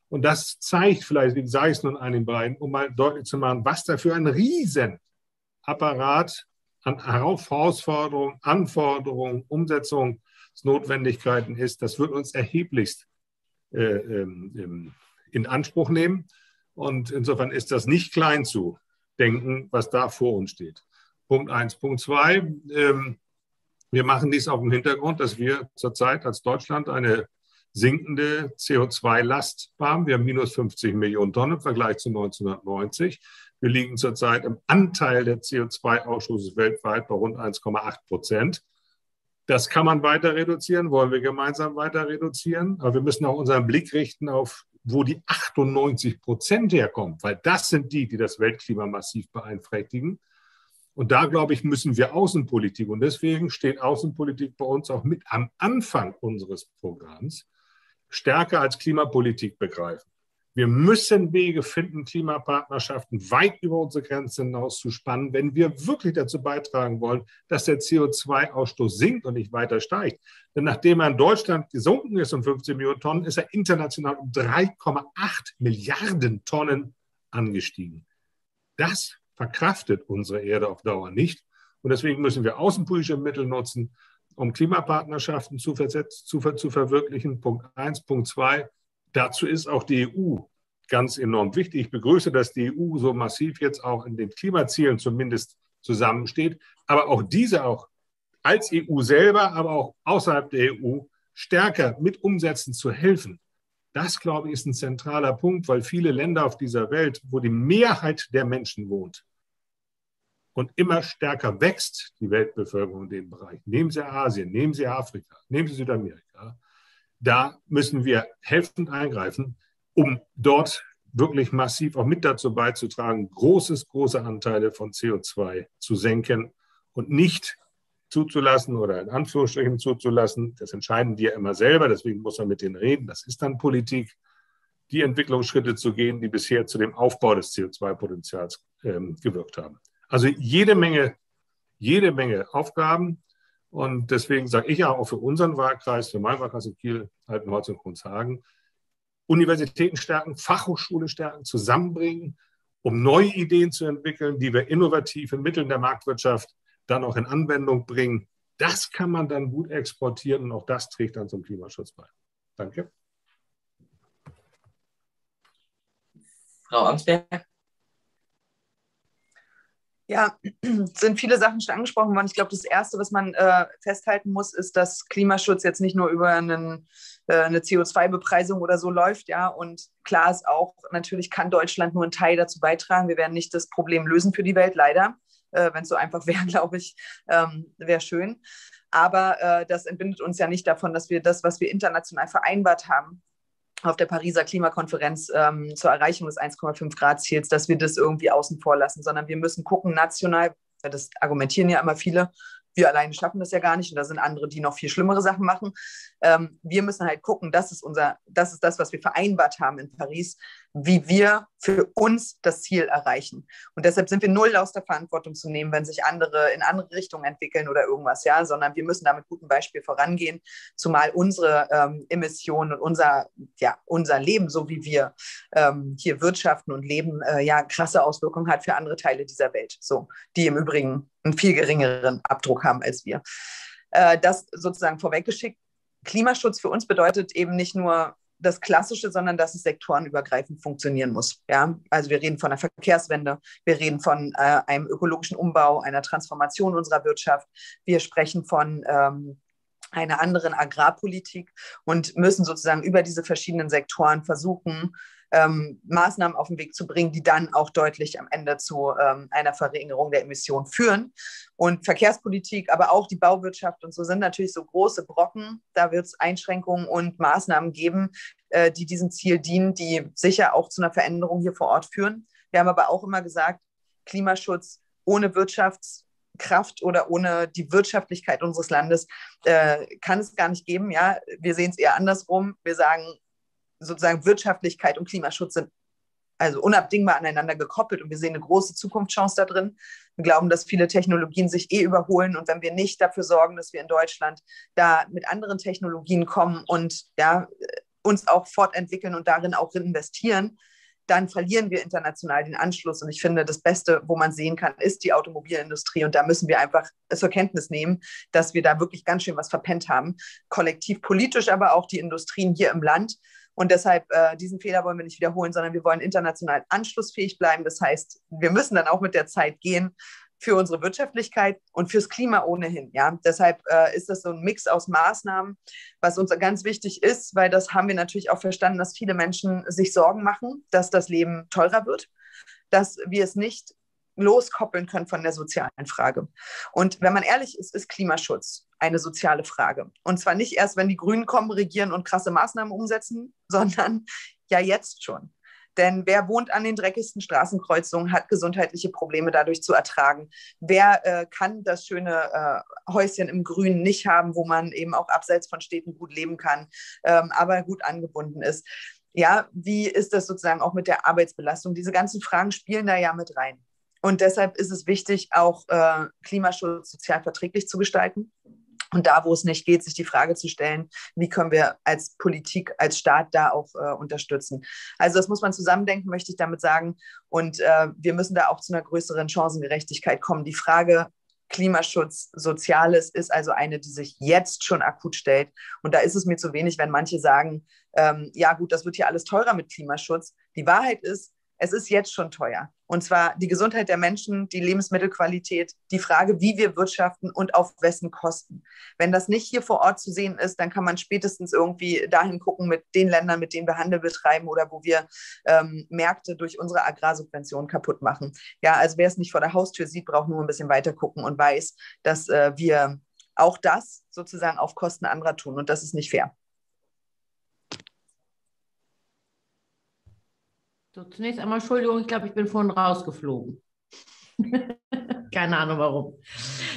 Und das zeigt vielleicht, wie sage ich es nun an den beiden, um mal deutlich zu machen, was da für ein Riesenapparat an Herausforderungen, Anforderungen, Umsetzungsnotwendigkeiten ist. Das wird uns erheblichst äh, ähm, in Anspruch nehmen. Und insofern ist das nicht klein zu denken, was da vor uns steht. Punkt eins. Punkt zwei. Ähm, wir machen dies auf dem Hintergrund, dass wir zurzeit als Deutschland eine sinkende CO2-Last haben. Wir haben minus 50 Millionen Tonnen im Vergleich zu 1990. Wir liegen zurzeit im Anteil der CO2-Ausstoßes weltweit bei rund 1,8 Prozent. Das kann man weiter reduzieren, wollen wir gemeinsam weiter reduzieren. Aber wir müssen auch unseren Blick richten auf, wo die 98 Prozent herkommen, weil das sind die, die das Weltklima massiv beeinträchtigen. Und da, glaube ich, müssen wir Außenpolitik, und deswegen steht Außenpolitik bei uns auch mit am Anfang unseres Programms, stärker als Klimapolitik begreifen. Wir müssen Wege finden, Klimapartnerschaften weit über unsere Grenzen hinaus zu spannen, wenn wir wirklich dazu beitragen wollen, dass der CO2-Ausstoß sinkt und nicht weiter steigt. Denn nachdem er in Deutschland gesunken ist um 15 Millionen Tonnen, ist er international um 3,8 Milliarden Tonnen angestiegen. Das verkraftet unsere Erde auf Dauer nicht. Und deswegen müssen wir außenpolitische Mittel nutzen, um Klimapartnerschaften zu, zu, zu verwirklichen. Punkt eins. Punkt zwei. Dazu ist auch die EU ganz enorm wichtig. Ich begrüße, dass die EU so massiv jetzt auch in den Klimazielen zumindest zusammensteht, aber auch diese auch als EU selber, aber auch außerhalb der EU stärker mit umsetzen zu helfen. Das, glaube ich, ist ein zentraler Punkt, weil viele Länder auf dieser Welt, wo die Mehrheit der Menschen wohnt und immer stärker wächst, die Weltbevölkerung in dem Bereich, nehmen Sie Asien, nehmen Sie Afrika, nehmen Sie Südamerika, da müssen wir helfend eingreifen, um dort wirklich massiv auch mit dazu beizutragen, großes, große Anteile von CO2 zu senken und nicht zuzulassen oder in Anführungsstrichen zuzulassen. Das entscheiden die ja immer selber, deswegen muss man mit denen reden. Das ist dann Politik, die Entwicklungsschritte zu gehen, die bisher zu dem Aufbau des CO2-Potenzials ähm, gewirkt haben. Also jede Menge, jede Menge Aufgaben. Und deswegen sage ich ja auch für unseren Wahlkreis, für meinen Wahlkreis in Kiel, Altenholz und Kunzhagen, Universitäten stärken, Fachhochschule stärken, zusammenbringen, um neue Ideen zu entwickeln, die wir innovativ in Mitteln der Marktwirtschaft dann auch in Anwendung bringen. Das kann man dann gut exportieren und auch das trägt dann zum Klimaschutz bei. Danke. Frau Amsberg. Ja, [clears throat] sind viele Sachen schon angesprochen worden. Ich glaube, das Erste, was man äh, festhalten muss, ist, dass Klimaschutz jetzt nicht nur über einen, äh, eine CO2-Bepreisung oder so läuft. Ja, und klar ist auch, natürlich kann Deutschland nur einen Teil dazu beitragen. Wir werden nicht das Problem lösen für die Welt, leider. Äh, Wenn es so einfach [laughs] wäre, glaube ich, ähm, wäre schön. Aber äh, das entbindet uns ja nicht davon, dass wir das, was wir international vereinbart haben, auf der Pariser Klimakonferenz ähm, zur Erreichung des 1,5 Grad Ziels, dass wir das irgendwie außen vor lassen, sondern wir müssen gucken, national, das argumentieren ja immer viele, wir alleine schaffen das ja gar nicht und da sind andere, die noch viel schlimmere Sachen machen. Ähm, wir müssen halt gucken, das ist unser, das ist das, was wir vereinbart haben in Paris, wie wir für uns das Ziel erreichen. Und deshalb sind wir null aus der Verantwortung zu nehmen, wenn sich andere in andere Richtungen entwickeln oder irgendwas, ja, sondern wir müssen da mit gutem Beispiel vorangehen, zumal unsere ähm, Emissionen und unser, ja, unser Leben, so wie wir ähm, hier wirtschaften und leben, äh, ja, krasse Auswirkungen hat für andere Teile dieser Welt, so, die im Übrigen einen viel geringeren Abdruck haben als wir. Äh, das sozusagen vorweggeschickt Klimaschutz für uns bedeutet eben nicht nur das Klassische, sondern dass es sektorenübergreifend funktionieren muss. Ja? Also wir reden von einer Verkehrswende, wir reden von äh, einem ökologischen Umbau, einer Transformation unserer Wirtschaft, wir sprechen von ähm, einer anderen Agrarpolitik und müssen sozusagen über diese verschiedenen Sektoren versuchen, ähm, Maßnahmen auf den Weg zu bringen, die dann auch deutlich am Ende zu ähm, einer Verringerung der Emissionen führen. Und Verkehrspolitik, aber auch die Bauwirtschaft und so sind natürlich so große Brocken. Da wird es Einschränkungen und Maßnahmen geben, äh, die diesem Ziel dienen, die sicher auch zu einer Veränderung hier vor Ort führen. Wir haben aber auch immer gesagt, Klimaschutz ohne Wirtschaftskraft oder ohne die Wirtschaftlichkeit unseres Landes äh, kann es gar nicht geben. Ja, wir sehen es eher andersrum. Wir sagen, sozusagen Wirtschaftlichkeit und Klimaschutz sind also unabdingbar aneinander gekoppelt und wir sehen eine große Zukunftschance da drin. Wir glauben, dass viele Technologien sich eh überholen und wenn wir nicht dafür sorgen, dass wir in Deutschland da mit anderen Technologien kommen und ja, uns auch fortentwickeln und darin auch investieren, dann verlieren wir international den Anschluss. Und ich finde, das Beste, wo man sehen kann, ist die Automobilindustrie. Und da müssen wir einfach zur Kenntnis nehmen, dass wir da wirklich ganz schön was verpennt haben. Kollektiv politisch, aber auch die Industrien hier im Land. Und deshalb, äh, diesen Fehler wollen wir nicht wiederholen, sondern wir wollen international anschlussfähig bleiben. Das heißt, wir müssen dann auch mit der Zeit gehen für unsere Wirtschaftlichkeit und fürs Klima ohnehin. Ja? Deshalb äh, ist das so ein Mix aus Maßnahmen, was uns ganz wichtig ist, weil das haben wir natürlich auch verstanden, dass viele Menschen sich Sorgen machen, dass das Leben teurer wird, dass wir es nicht loskoppeln können von der sozialen Frage. Und wenn man ehrlich ist, ist Klimaschutz eine soziale Frage. Und zwar nicht erst, wenn die Grünen kommen, regieren und krasse Maßnahmen umsetzen, [laughs] sondern ja jetzt schon. Denn wer wohnt an den dreckigsten Straßenkreuzungen, hat gesundheitliche Probleme dadurch zu ertragen. Wer äh, kann das schöne äh, Häuschen im Grünen nicht haben, wo man eben auch abseits von Städten gut leben kann, ähm, aber gut angebunden ist? Ja, wie ist das sozusagen auch mit der Arbeitsbelastung? Diese ganzen Fragen spielen da ja mit rein. Und deshalb ist es wichtig, auch äh, Klimaschutz sozial verträglich zu gestalten. Und da, wo es nicht geht, sich die Frage zu stellen, wie können wir als Politik, als Staat da auch äh, unterstützen. Also das muss man zusammendenken, möchte ich damit sagen. Und äh, wir müssen da auch zu einer größeren Chancengerechtigkeit kommen. Die Frage Klimaschutz, Soziales ist also eine, die sich jetzt schon akut stellt. Und da ist es mir zu wenig, wenn manche sagen, ähm, ja gut, das wird hier alles teurer mit Klimaschutz. Die Wahrheit ist, es ist jetzt schon teuer. Und zwar die Gesundheit der Menschen, die Lebensmittelqualität, die Frage, wie wir wirtschaften und auf wessen Kosten. Wenn das nicht hier vor Ort zu sehen ist, dann kann man spätestens irgendwie dahin gucken mit den Ländern, mit denen wir Handel betreiben oder wo wir ähm, Märkte durch unsere Agrarsubventionen kaputt machen. Ja, also wer es nicht vor der Haustür sieht, braucht nur ein bisschen weiter gucken und weiß, dass äh, wir auch das sozusagen auf Kosten anderer tun. Und das ist nicht fair. So, zunächst einmal Entschuldigung, ich glaube, ich bin vorhin rausgeflogen. [laughs] Keine Ahnung warum.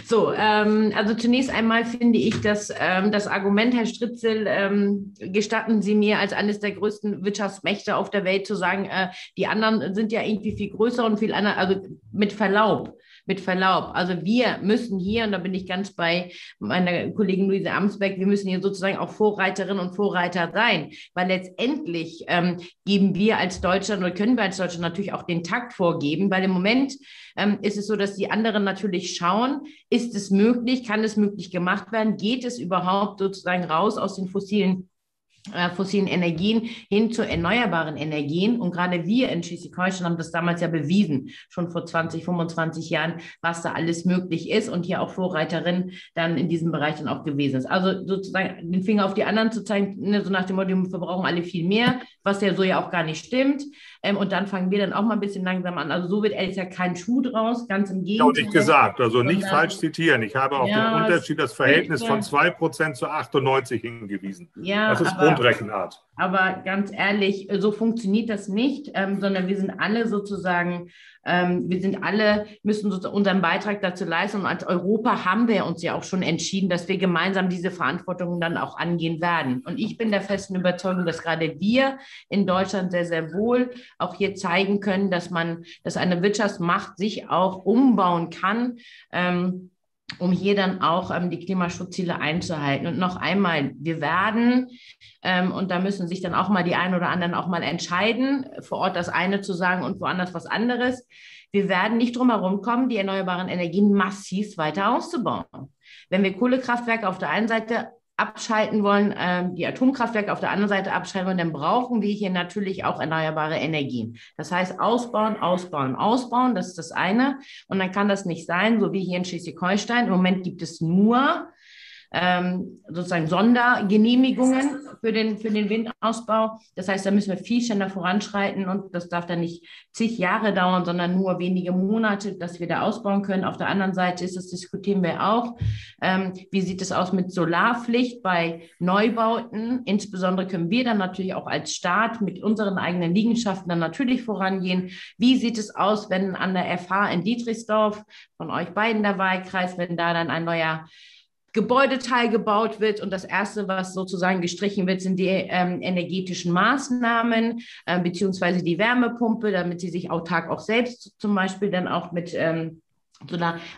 So, ähm, also zunächst einmal finde ich, dass ähm, das Argument, Herr Stritzel, ähm, gestatten Sie mir als eines der größten Wirtschaftsmächte auf der Welt zu sagen, äh, die anderen sind ja irgendwie viel größer und viel anders, also mit Verlaub mit Verlaub. Also wir müssen hier, und da bin ich ganz bei meiner Kollegin Luise Amsbeck, wir müssen hier sozusagen auch Vorreiterinnen und Vorreiter sein, weil letztendlich ähm, geben wir als Deutschland oder können wir als Deutschland natürlich auch den Takt vorgeben, weil im Moment ähm, ist es so, dass die anderen natürlich schauen, ist es möglich, kann es möglich gemacht werden, geht es überhaupt sozusagen raus aus den fossilen fossilen Energien hin zu erneuerbaren Energien. Und gerade wir in Schleswig-Holstein haben das damals ja bewiesen, schon vor 20, 25 Jahren, was da alles möglich ist und hier auch Vorreiterin dann in diesem Bereich dann auch gewesen ist. Also sozusagen den Finger auf die anderen zu zeigen, ne, so nach dem Motto, wir verbrauchen alle viel mehr, was ja so ja auch gar nicht stimmt. Ähm, und dann fangen wir dann auch mal ein bisschen langsam an. Also so wird ehrlich gesagt kein Schuh draus, ganz im Gegenteil. Ja, nicht gesagt, also nicht Sondern, falsch zitieren. Ich habe auf ja, den Unterschied, das Verhältnis von 2% zu 98 hingewiesen. Ja, das ist aber, Grundrechenart. Aber ganz ehrlich, so funktioniert das nicht, ähm, sondern wir sind alle sozusagen, ähm, wir sind alle, müssen unseren Beitrag dazu leisten. Und als Europa haben wir uns ja auch schon entschieden, dass wir gemeinsam diese Verantwortung dann auch angehen werden. Und ich bin der festen Überzeugung, dass gerade wir in Deutschland sehr, sehr wohl auch hier zeigen können, dass man, dass eine Wirtschaftsmacht sich auch umbauen kann. Ähm, um hier dann auch ähm, die Klimaschutzziele einzuhalten. Und noch einmal, wir werden, ähm, und da müssen sich dann auch mal die einen oder anderen auch mal entscheiden, vor Ort das eine zu sagen und woanders was anderes. Wir werden nicht drum herum kommen, die erneuerbaren Energien massiv weiter auszubauen. Wenn wir Kohlekraftwerke auf der einen Seite abschalten wollen, äh, die Atomkraftwerke auf der anderen Seite abschalten wollen, dann brauchen wir hier natürlich auch erneuerbare Energien. Das heißt, ausbauen, ausbauen, ausbauen, das ist das eine. Und dann kann das nicht sein, so wie hier in Schleswig-Holstein. Im Moment gibt es nur ähm, sozusagen Sondergenehmigungen für den, für den Windausbau. Das heißt, da müssen wir viel schneller voranschreiten und das darf dann nicht zig Jahre dauern, sondern nur wenige Monate, dass wir da ausbauen können. Auf der anderen Seite ist das diskutieren wir auch. Ähm, wie sieht es aus mit Solarpflicht bei Neubauten? Insbesondere können wir dann natürlich auch als Staat mit unseren eigenen Liegenschaften dann natürlich vorangehen. Wie sieht es aus, wenn an der FH in Dietrichsdorf von euch beiden der Wahlkreis, wenn da dann ein neuer Gebäudeteil gebaut wird und das erste, was sozusagen gestrichen wird, sind die ähm, energetischen Maßnahmen äh, beziehungsweise die Wärmepumpe, damit sie sich autark auch selbst zum Beispiel dann auch mit ähm,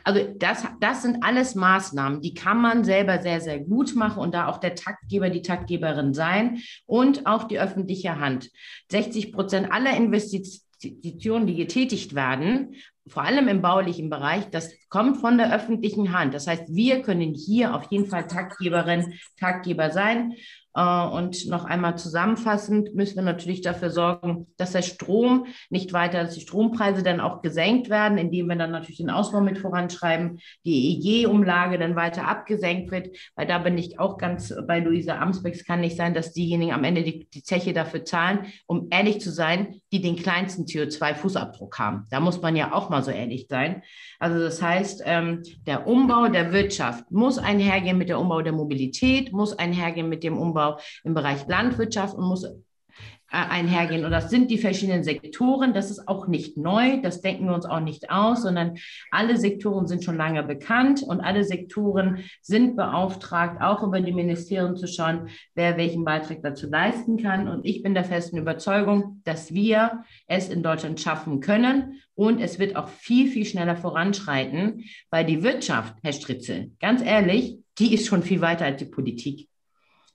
also das, das sind alles Maßnahmen, die kann man selber sehr, sehr gut machen und da auch der Taktgeber, die Taktgeberin sein und auch die öffentliche Hand. 60 Prozent aller Investitionen, die getätigt werden, vor allem im baulichen Bereich, das kommt von der öffentlichen Hand. Das heißt, wir können hier auf jeden Fall Taktgeberin, Taktgeber sein. Äh, und noch einmal zusammenfassend müssen wir natürlich dafür sorgen, dass der Strom nicht weiter, dass die Strompreise dann auch gesenkt werden, indem wir dann natürlich den Ausbau mit voranschreiben, die EEG-Umlage dann weiter abgesenkt wird, weil da bin ich auch ganz bei Luisa Amsbeck. Es kann nicht sein, dass diejenigen am Ende die, die Zeche dafür zahlen, um ehrlich zu sein, die den kleinsten CO2-Fußabdruck haben. Da muss man ja auch mal so ehrlich sein. Also das heißt, ähm, der Umbau der Wirtschaft muss einhergehen mit dem Umbau der Mobilität, muss einhergehen mit dem Umbau im Bereich Landwirtschaft und muss äh, einhergehen. Und das sind die verschiedenen Sektoren. Das ist auch nicht neu. Das denken wir uns auch nicht aus, sondern alle Sektoren sind schon lange bekannt und alle Sektoren sind beauftragt, auch über die Ministerien zu schauen, wer welchen Beitrag dazu leisten kann. Und ich bin der festen Überzeugung, dass wir es in Deutschland schaffen können. Und es wird auch viel, viel schneller voranschreiten, weil die Wirtschaft, Herr Stritzel, ganz ehrlich, die ist schon viel weiter als die Politik.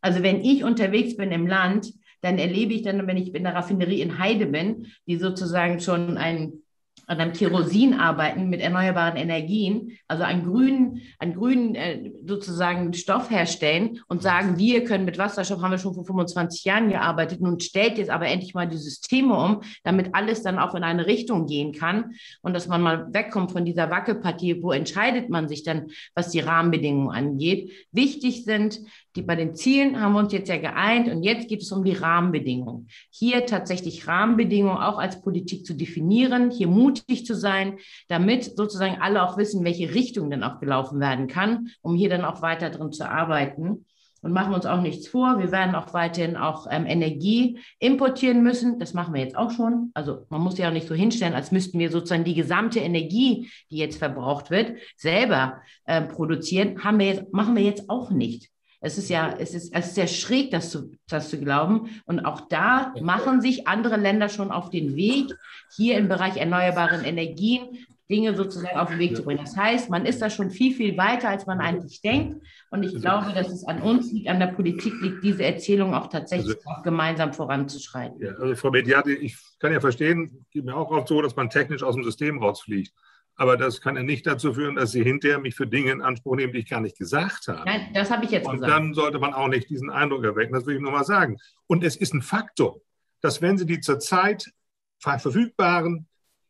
Also wenn ich unterwegs bin im Land, dann erlebe ich dann, wenn ich in der Raffinerie in Heide bin, die sozusagen schon ein an einem Kerosin arbeiten mit erneuerbaren Energien, also einen grünen, einen grünen äh, sozusagen Stoff herstellen und sagen, wir können mit Wasserstoff, haben wir schon vor 25 Jahren gearbeitet, nun stellt jetzt aber endlich mal die Systeme um, damit alles dann auch in eine Richtung gehen kann und dass man mal wegkommt von dieser Wackelpartie, wo entscheidet man sich dann, was die Rahmenbedingungen angeht. Wichtig sind die, bei den Zielen haben wir uns jetzt ja geeint und jetzt geht es um die Rahmenbedingungen. Hier tatsächlich Rahmenbedingungen auch als Politik zu definieren, hier mutig zu sein, damit sozusagen alle auch wissen, welche Richtung dann auch gelaufen werden kann, um hier dann auch weiter drin zu arbeiten. Und machen wir uns auch nichts vor. Wir werden auch weiterhin auch ähm, Energie importieren müssen. Das machen wir jetzt auch schon. Also man muss ja auch nicht so hinstellen, als müssten wir sozusagen die gesamte Energie, die jetzt verbraucht wird, selber äh, produzieren. Haben wir jetzt, machen wir jetzt auch nicht. Es ist ja, es ist, es ist sehr schräg, das zu, das zu glauben. Und auch da machen sich andere Länder schon auf den Weg, hier im Bereich erneuerbaren Energien Dinge sozusagen auf den Weg zu bringen. Das heißt, man ist da schon viel, viel weiter, als man eigentlich denkt. Und ich glaube, dass es an uns liegt, an der Politik liegt, diese Erzählung auch tatsächlich also, auch gemeinsam voranzuschreiten. Ja, also Frau Mediati, ich kann ja verstehen, geht mir auch oft so, dass man technisch aus dem System rausfliegt. Aber das kann ja nicht dazu führen, dass Sie hinterher mich für Dinge in Anspruch nehmen, die ich gar nicht gesagt habe. Nein, das habe ich jetzt Und gesagt. dann sollte man auch nicht diesen Eindruck erwecken. Das will ich nur mal sagen. Und es ist ein Faktum, dass wenn Sie die zurzeit verfügbaren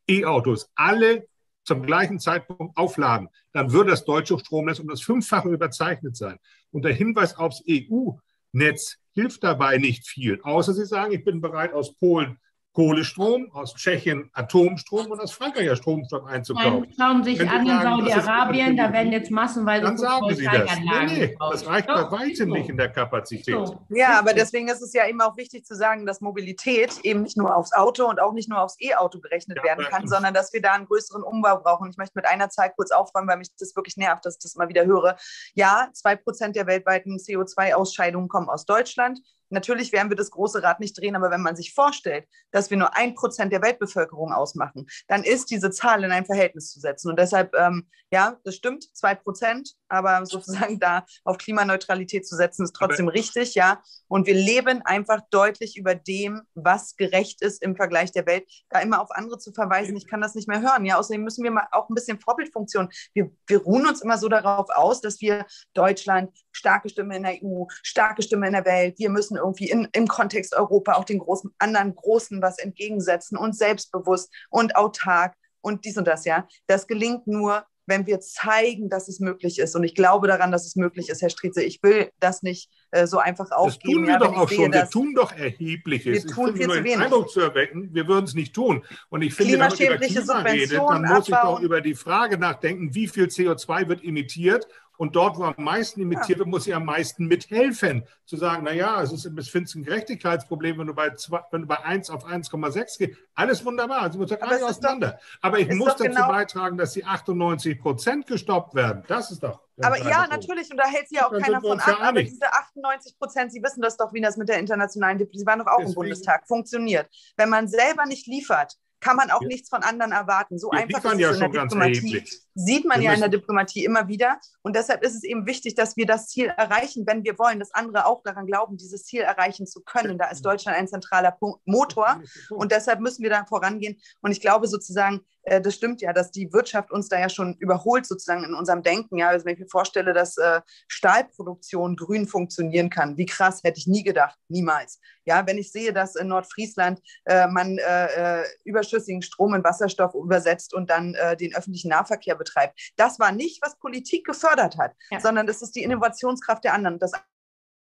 E-Autos alle zum gleichen Zeitpunkt aufladen, dann würde das deutsche Stromnetz um das Fünffache überzeichnet sein. Und der Hinweis aufs EU-Netz hilft dabei nicht viel, außer Sie sagen, ich bin bereit, aus Polen Kohlestrom, aus Tschechien Atomstrom und aus Frankreich ja Stromstoff einzukaufen. Dann schauen sich an in Saudi-Arabien, da werden jetzt massenweise Dann sagen Sie das. Nee, nee, das reicht bei weitem nicht in der Kapazität. So. Ja, aber deswegen ist es ja eben auch wichtig zu sagen, dass Mobilität eben nicht nur aufs Auto und auch nicht nur aufs E-Auto berechnet ja, werden kann, sondern dass wir da einen größeren Umbau brauchen. Ich möchte mit einer Zahl kurz aufräumen, weil mich das wirklich nervt, dass ich das mal wieder höre. Ja, zwei Prozent der weltweiten CO2-Ausscheidungen kommen aus Deutschland. Natürlich werden wir das große Rad nicht drehen, aber wenn man sich vorstellt, dass wir nur ein Prozent der Weltbevölkerung ausmachen, dann ist diese Zahl in ein Verhältnis zu setzen. Und deshalb, ähm, ja, das stimmt, zwei Prozent, aber [laughs] sozusagen da auf Klimaneutralität zu setzen, ist trotzdem aber richtig, ja. Und wir leben einfach deutlich über dem, was gerecht ist im Vergleich der Welt. Da immer auf andere zu verweisen, ich kann das nicht mehr hören. Ja, außerdem müssen wir mal auch ein bisschen Vorbildfunktion. Wir, wir ruhen uns immer so darauf aus, dass wir Deutschland, starke Stimme in der EU, starke Stimme in der Welt, wir müssen irgendwie in, im Kontext Europa auch den großen, anderen Großen was entgegensetzen und selbstbewusst und autark und dies und das, ja. Das gelingt nur, wenn wir zeigen, dass es möglich ist. Und ich glaube daran, dass es möglich ist, Herr Strieze. Ich will das nicht äh, so einfach aufgeben. Das tun wir ja, doch auch schon. Sehe, wir tun doch Erhebliches. Wir tun viel nur zu wenig. Eindruck zu erwecken, wir würden es nicht tun. Und ich finde, wenn man über Klima redet, dann muss ich doch über die Frage nachdenken, wie viel CO2 wird emittiert und dort, wo am meisten imitiert wird, muss ich am meisten mithelfen. Zu sagen, naja, es ist finde ein Gerechtigkeitsproblem, wenn du bei, zwei, wenn du bei 1 auf 1,6 gehst. Alles wunderbar, also muss gar nicht auseinander. Doch, Aber ich muss dazu genau beitragen, dass die 98 Prozent gestoppt werden. Das ist doch. Aber ja, natürlich, und da hält sich ja auch keiner von ab. Aber diese 98 Prozent, Sie wissen das doch, wie das mit der internationalen Diplomatie, Sie waren doch auch Deswegen. im Bundestag, funktioniert. Wenn man selber nicht liefert, kann man auch ja. nichts von anderen erwarten. So ja, einfach ist es ja in der Diplomatie. Sieht man wir ja in der Diplomatie immer wieder. Und deshalb ist es eben wichtig, dass wir das Ziel erreichen, wenn wir wollen, dass andere auch daran glauben, dieses Ziel erreichen zu können. Da ist Deutschland ein zentraler Punkt, Motor. Und deshalb müssen wir da vorangehen. Und ich glaube sozusagen, äh, das stimmt ja, dass die Wirtschaft uns da ja schon überholt, sozusagen in unserem Denken. Ja, also wenn ich mir vorstelle, dass äh, Stahlproduktion grün funktionieren kann, wie krass, hätte ich nie gedacht, niemals. Ja, wenn ich sehe, dass in Nordfriesland äh, man äh, äh überschüssigen Strom in Wasserstoff übersetzt und dann äh, den öffentlichen Nahverkehr betreibt, das war nicht, was Politik gefördert hat, ja. sondern das ist die Innovationskraft der anderen. Das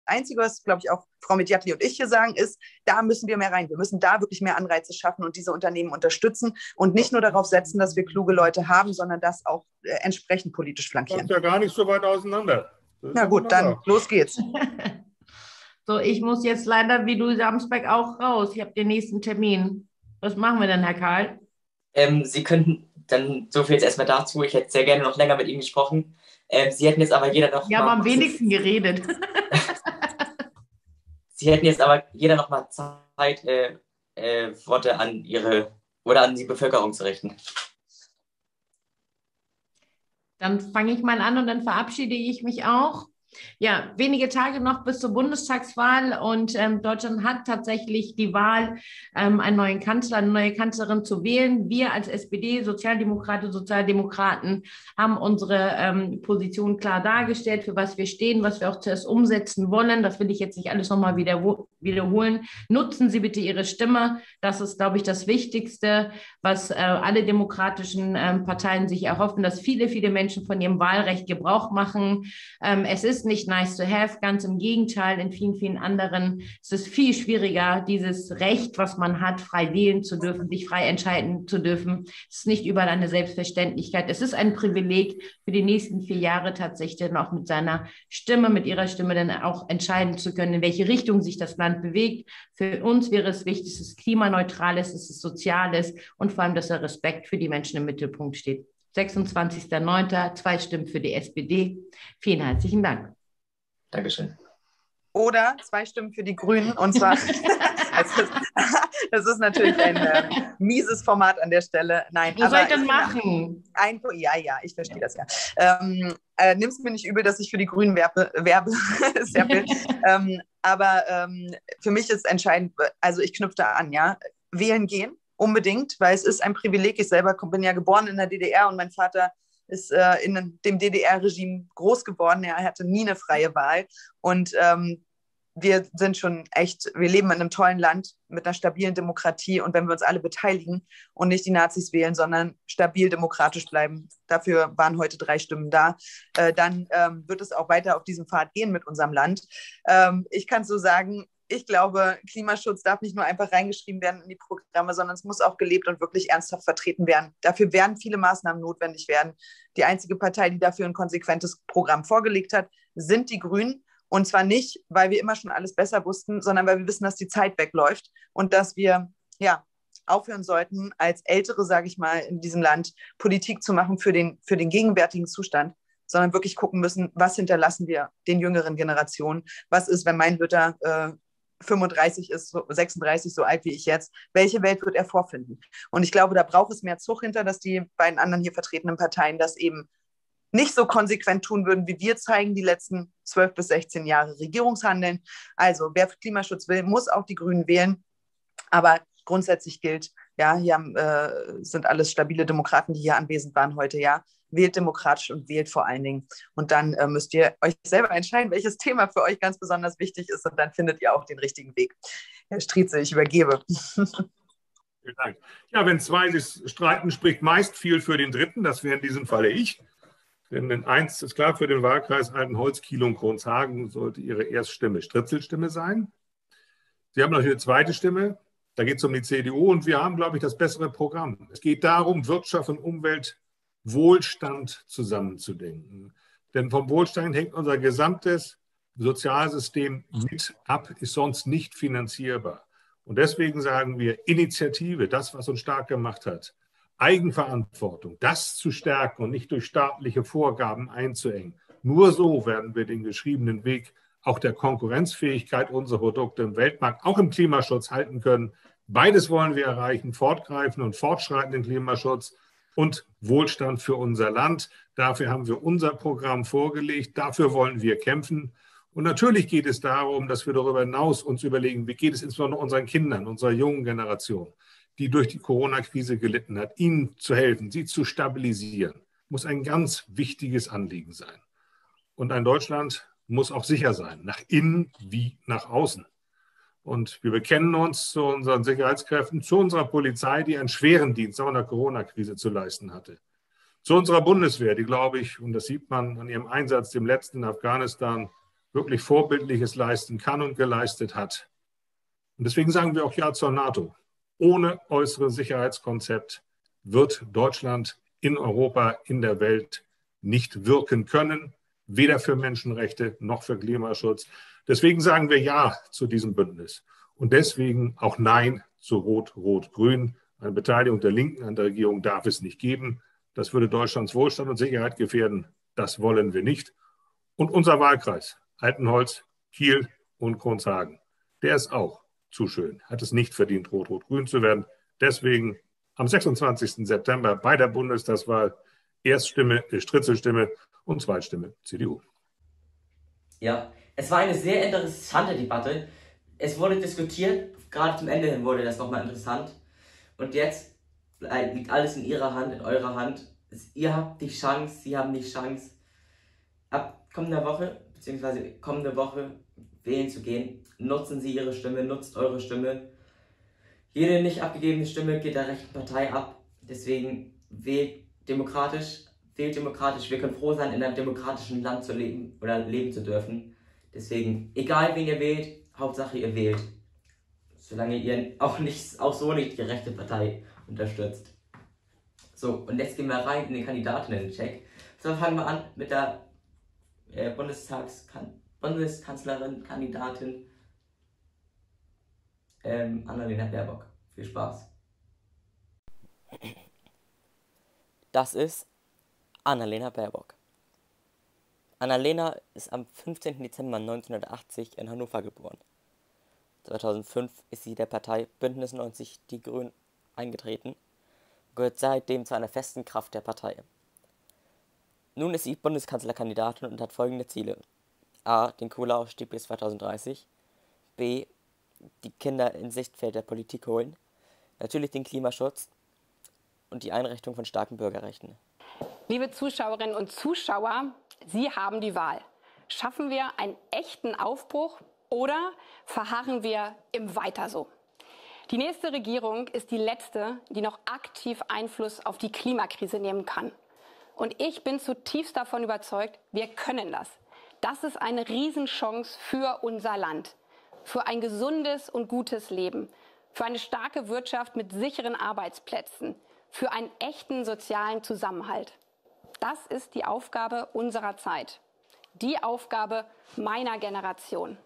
Einzige, was, glaube ich, auch Frau Mediatli und ich hier sagen, ist, da müssen wir mehr rein. Wir müssen da wirklich mehr Anreize schaffen und diese Unternehmen unterstützen und nicht nur darauf setzen, dass wir kluge Leute haben, sondern das auch äh, entsprechend politisch flankieren. Das ist ja gar nicht so weit auseinander. Na gut, dann los geht's. [laughs] so, ich muss jetzt leider wie du Samsberg auch raus. Ich habe den nächsten Termin. Was machen wir denn, Herr Karl? Ähm, Sie könnten dann so viel jetzt erstmal dazu. Ich hätte sehr gerne noch länger mit Ihnen gesprochen. Ähm, Sie hätten jetzt aber jeder noch. Wir haben am wenigsten geredet. [laughs] Sie hätten jetzt aber jeder noch mal Zeit, äh, äh, Worte an Ihre oder an die Bevölkerung zu richten. Dann fange ich mal an und dann verabschiede ich mich auch. Ja, wenige Tage noch bis zur Bundestagswahl und ähm, Deutschland hat tatsächlich die Wahl, ähm, einen neuen Kanzler, eine neue Kanzlerin zu wählen. Wir als SPD, Sozialdemokraten, Sozialdemokraten haben unsere ähm, Position klar dargestellt, für was wir stehen, was wir auch zuerst umsetzen wollen. Das will ich jetzt nicht alles nochmal wieder, wiederholen. Nutzen Sie bitte Ihre Stimme. Das ist, glaube ich, das Wichtigste, was äh, alle demokratischen ähm, Parteien sich erhoffen, dass viele, viele Menschen von ihrem Wahlrecht Gebrauch machen. Ähm, es ist nicht nice to have, ganz im Gegenteil, in vielen, vielen anderen ist es viel schwieriger, dieses Recht, was man hat, frei wählen zu dürfen, sich frei entscheiden zu dürfen. Es ist nicht überall eine Selbstverständlichkeit. Es ist ein Privileg für die nächsten vier Jahre tatsächlich dann auch mit seiner Stimme, mit ihrer Stimme dann auch entscheiden zu können, in welche Richtung sich das Land bewegt. Für uns wäre es wichtig, dass es klimaneutral ist, dass es sozial ist und vor allem, dass der Respekt für die Menschen im Mittelpunkt steht. 26.09. Zwei Stimmen für die SPD. Vielen herzlichen Dank. Dankeschön. Oder zwei Stimmen für die Grünen. Und zwar, [laughs] das ist natürlich ein äh, mieses Format an der Stelle. Nein, Was soll ich denn machen? Ein, ja, ja, ich verstehe das ja. Ähm, äh, Nimm es mir nicht übel, dass ich für die Grünen werbe. werbe [laughs] [laughs] ähm, aber ähm, für mich ist entscheidend, also ich knüpfe da an, ja, wählen gehen, unbedingt, weil es ist ein Privileg. Ich selber bin ja geboren in der DDR und mein Vater ist äh, in dem DDR-Regime groß geworden. Er hatte nie eine freie Wahl. Und ähm, wir sind schon echt, wir leben in einem tollen Land mit einer stabilen Demokratie. Und wenn wir uns alle beteiligen und nicht die Nazis wählen, sondern stabil demokratisch bleiben, dafür waren heute drei Stimmen da, äh, dann ähm, wird es auch weiter auf diesem Pfad gehen mit unserem Land. Ähm, ich kann so sagen, ich glaube, Klimaschutz darf nicht nur einfach reingeschrieben werden in die Programme, sondern es muss auch gelebt und wirklich ernsthaft vertreten werden. Dafür werden viele Maßnahmen notwendig werden. Die einzige Partei, die dafür ein konsequentes Programm vorgelegt hat, sind die Grünen. Und zwar nicht, weil wir immer schon alles besser wussten, sondern weil wir wissen, dass die Zeit wegläuft und dass wir ja aufhören sollten, als Ältere, sage ich mal, in diesem Land Politik zu machen für den, für den gegenwärtigen Zustand, sondern wirklich gucken müssen, was hinterlassen wir den jüngeren Generationen? Was ist, wenn mein Luther äh, 35 ist, 36, so alt wie ich jetzt, welche Welt wird er vorfinden? Und ich glaube, da braucht es mehr Zug hinter, dass die beiden anderen hier vertretenen Parteien das eben nicht so konsequent tun würden, wie wir zeigen, die letzten 12 bis 16 Jahre Regierungshandeln. Also, wer Klimaschutz will, muss auch die Grünen wählen. Aber grundsätzlich gilt, ja, hier haben, äh, sind alles stabile Demokraten, die hier anwesend waren heute, ja. Wählt demokratisch und wählt vor allen Dingen. Und dann äh, müsst ihr euch selber entscheiden, welches Thema für euch ganz besonders wichtig ist. Und dann findet ihr auch den richtigen Weg. Herr Strieze, ich übergebe. [laughs] Ja, wenn zwei sich streiten, spricht meist viel für den Dritten. Das wäre in diesem Falle ich. Denn in eins ist klar, für den Wahlkreis Altenholz, Kiel und Kronshagen sollte Ihre Erststimme Stritzelstimme sein. Sie haben noch eine zweite Stimme. Da geht es um die CDU und wir haben, glaube ich, das bessere Programm. Es geht darum, Wirtschaft und Umwelt, Wohlstand zusammenzudenken. Denn vom Wohlstand hängt unser gesamtes Sozialsystem mit ab, ist sonst nicht finanzierbar. Und deswegen sagen wir Initiative, das, was uns stark gemacht hat, Eigenverantwortung, das zu stärken und nicht durch staatliche Vorgaben einzuengen. Nur so werden wir den geschriebenen Weg auch der Konkurrenzfähigkeit unserer Produkte im Weltmarkt, auch im Klimaschutz halten können. Beides wollen wir erreichen, fortgreifenden und fortschreitenden Klimaschutz und Wohlstand für unser Land. Dafür haben wir unser Programm vorgelegt, dafür wollen wir kämpfen. Und natürlich geht es darum, dass wir darüber hinaus uns überlegen, wie geht es insbesondere unseren Kindern, unserer jungen Generation die durch die Corona-Krise gelitten hat, ihnen zu helfen, sie zu stabilisieren, muss ein ganz wichtiges Anliegen sein. Und ein Deutschland muss auch sicher sein, nach innen wie nach außen. Und wir bekennen uns zu unseren Sicherheitskräften, zu unserer Polizei, die einen schweren Dienst auch in der Corona-Krise zu leisten hatte. Zu unserer Bundeswehr, die, glaube ich, und das sieht man an ihrem Einsatz dem letzten in Afghanistan, wirklich Vorbildliches leisten kann und geleistet hat. Und deswegen sagen wir auch Ja zur NATO. Ohne äußere Sicherheitskonzept wird Deutschland in Europa, in der Welt nicht wirken können, weder für Menschenrechte noch für Klimaschutz. Deswegen sagen wir Ja zu diesem Bündnis und deswegen auch Nein zu Rot-Rot-Grün. Eine Beteiligung der Linken an der Regierung darf es nicht geben. Das würde Deutschlands Wohlstand und Sicherheit gefährden. Das wollen wir nicht. Und unser Wahlkreis, Altenholz, Kiel und Kronshagen, der ist auch zu schön. Hat es nicht verdient, rot-rot-grün zu werden. Deswegen am 26. September bei der Bundestagswahl Erststimme, äh, Stritzelstimme und Zweitstimme CDU. Ja, es war eine sehr interessante Debatte. Es wurde diskutiert, gerade zum Ende hin wurde das nochmal interessant. Und jetzt liegt alles in Ihrer Hand, in eurer Hand. Ihr habt die Chance, Sie haben die Chance, ab kommender Woche, beziehungsweise kommende Woche wählen zu gehen. Nutzen Sie Ihre Stimme, nutzt eure Stimme. Jede nicht abgegebene Stimme geht der rechten Partei ab. Deswegen wählt demokratisch, wählt demokratisch. Wir können froh sein, in einem demokratischen Land zu leben oder leben zu dürfen. Deswegen, egal wen ihr wählt, Hauptsache ihr wählt. Solange ihr auch, nicht, auch so nicht die rechte Partei unterstützt. So, und jetzt gehen wir rein in den Kandidatinnen-Check. So, fangen wir an mit der äh, Bundestagskandidatin. Bundeskanzlerin, Kandidatin ähm, Annalena Baerbock. Viel Spaß. Das ist Annalena Baerbock. Annalena ist am 15. Dezember 1980 in Hannover geboren. 2005 ist sie der Partei Bündnis 90 Die Grünen eingetreten, gehört seitdem zu einer festen Kraft der Partei. Nun ist sie Bundeskanzlerkandidatin und hat folgende Ziele. A. den Kohleausstieg bis 2030, B. die Kinder in Sichtfeld der Politik holen, natürlich den Klimaschutz und die Einrichtung von starken Bürgerrechten. Liebe Zuschauerinnen und Zuschauer, Sie haben die Wahl. Schaffen wir einen echten Aufbruch oder verharren wir im Weiter so? Die nächste Regierung ist die letzte, die noch aktiv Einfluss auf die Klimakrise nehmen kann. Und ich bin zutiefst davon überzeugt, wir können das. Das ist eine Riesenchance für unser Land, für ein gesundes und gutes Leben, für eine starke Wirtschaft mit sicheren Arbeitsplätzen, für einen echten sozialen Zusammenhalt. Das ist die Aufgabe unserer Zeit, die Aufgabe meiner Generation.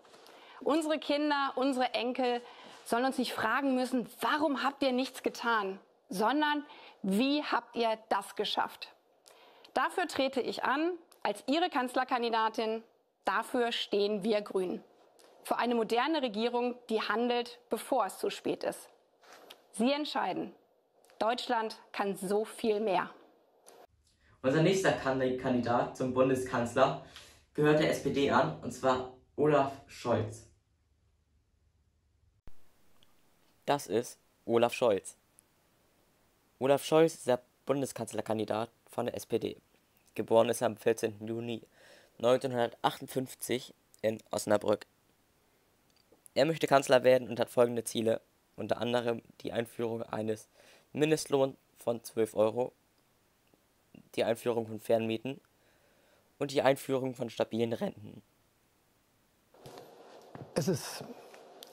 Unsere Kinder, unsere Enkel sollen uns nicht fragen müssen, warum habt ihr nichts getan, sondern wie habt ihr das geschafft? Dafür trete ich an als Ihre Kanzlerkandidatin. Dafür stehen wir Grünen. für eine moderne Regierung, die handelt, bevor es zu spät ist. Sie entscheiden. Deutschland kann so viel mehr. Unser nächster Kandidat zum Bundeskanzler gehört der SPD an, und zwar Olaf Scholz. Das ist Olaf Scholz. Olaf Scholz ist der Bundeskanzlerkandidat von der SPD. Geboren ist er am 14. Juni 1958 in Osnabrück. Er möchte Kanzler werden und hat folgende Ziele, unter anderem die Einführung eines Mindestlohns von 12 Euro, die Einführung von Fernmieten und die Einführung von stabilen Renten. Es ist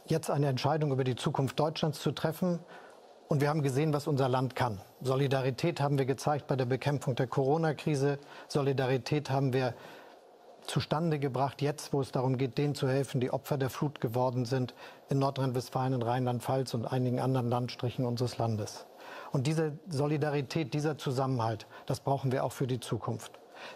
jetzt eine Entscheidung über die Zukunft Deutschlands zu treffen. Und wir haben gesehen, was unser Land kann. Solidarität haben wir gezeigt bei der Bekämpfung der Corona-Krise. Solidarität haben wir zustande gebracht, jetzt, wo es darum geht, denen zu helfen, die Opfer der Flut geworden sind, in Nordrhein-Westfalen, in Rheinland-Pfalz und einigen anderen Landstrichen unseres Landes. Und diese Solidarität, dieser Zusammenhalt, das brauchen wir auch für die Zukunft.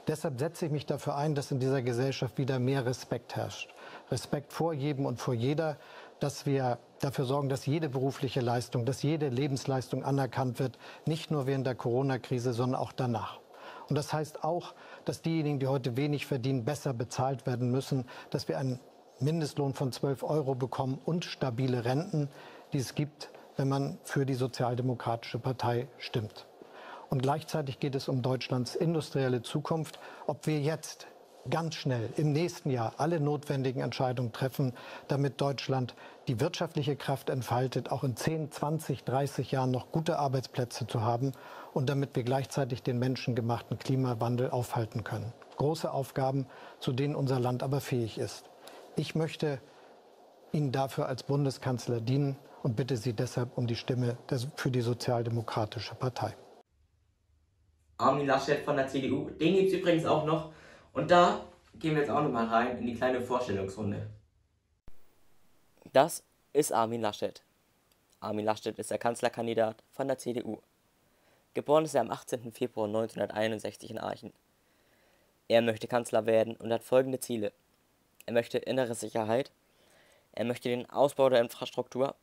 Deshalb setze ich mich dafür ein, dass in dieser Gesellschaft wieder mehr Respekt herrscht. Respekt vor jedem und vor jeder, dass wir dafür sorgen, dass jede berufliche Leistung, dass jede Lebensleistung anerkannt wird, nicht nur während der Corona-Krise, sondern auch danach. Und das heißt auch, dass diejenigen, die heute wenig verdienen, besser bezahlt werden müssen, dass wir einen Mindestlohn von 12 Euro bekommen und stabile Renten, die es gibt, wenn man für die Sozialdemokratische Partei stimmt. Und gleichzeitig geht es um Deutschlands industrielle Zukunft, ob wir jetzt ganz schnell im nächsten Jahr alle notwendigen Entscheidungen treffen, damit Deutschland die wirtschaftliche Kraft entfaltet, auch in 10, 20, 30 Jahren noch gute Arbeitsplätze zu haben und damit wir gleichzeitig den menschengemachten Klimawandel aufhalten können. Große Aufgaben, zu denen unser Land aber fähig ist. Ich möchte Ihnen dafür als Bundeskanzler dienen und bitte Sie deshalb um die Stimme für die Sozialdemokratische Partei. Armin Laschet von der CDU, den gibt es übrigens auch noch. Und da gehen wir jetzt auch nochmal rein in die kleine Vorstellungsrunde. Das ist Armin Laschet. Armin Laschet ist der Kanzlerkandidat von der CDU. Geboren ist er am 18. Februar 1961 in Aachen. Er möchte Kanzler werden und hat folgende Ziele. Er möchte innere Sicherheit, er möchte den Ausbau der Infrastruktur,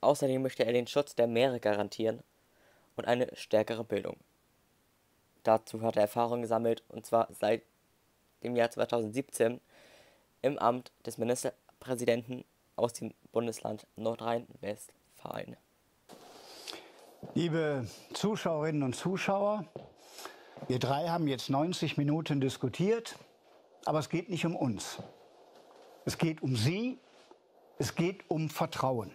außerdem möchte er den Schutz der Meere garantieren und eine stärkere Bildung. Dazu hat er Erfahrung gesammelt und zwar seit dem Jahr 2017 im Amt des Ministerpräsidenten aus dem Bundesland Nordrhein-Westfalen. Liebe Zuschauerinnen und Zuschauer, wir drei haben jetzt 90 Minuten diskutiert, aber es geht nicht um uns. Es geht um Sie, es geht um Vertrauen.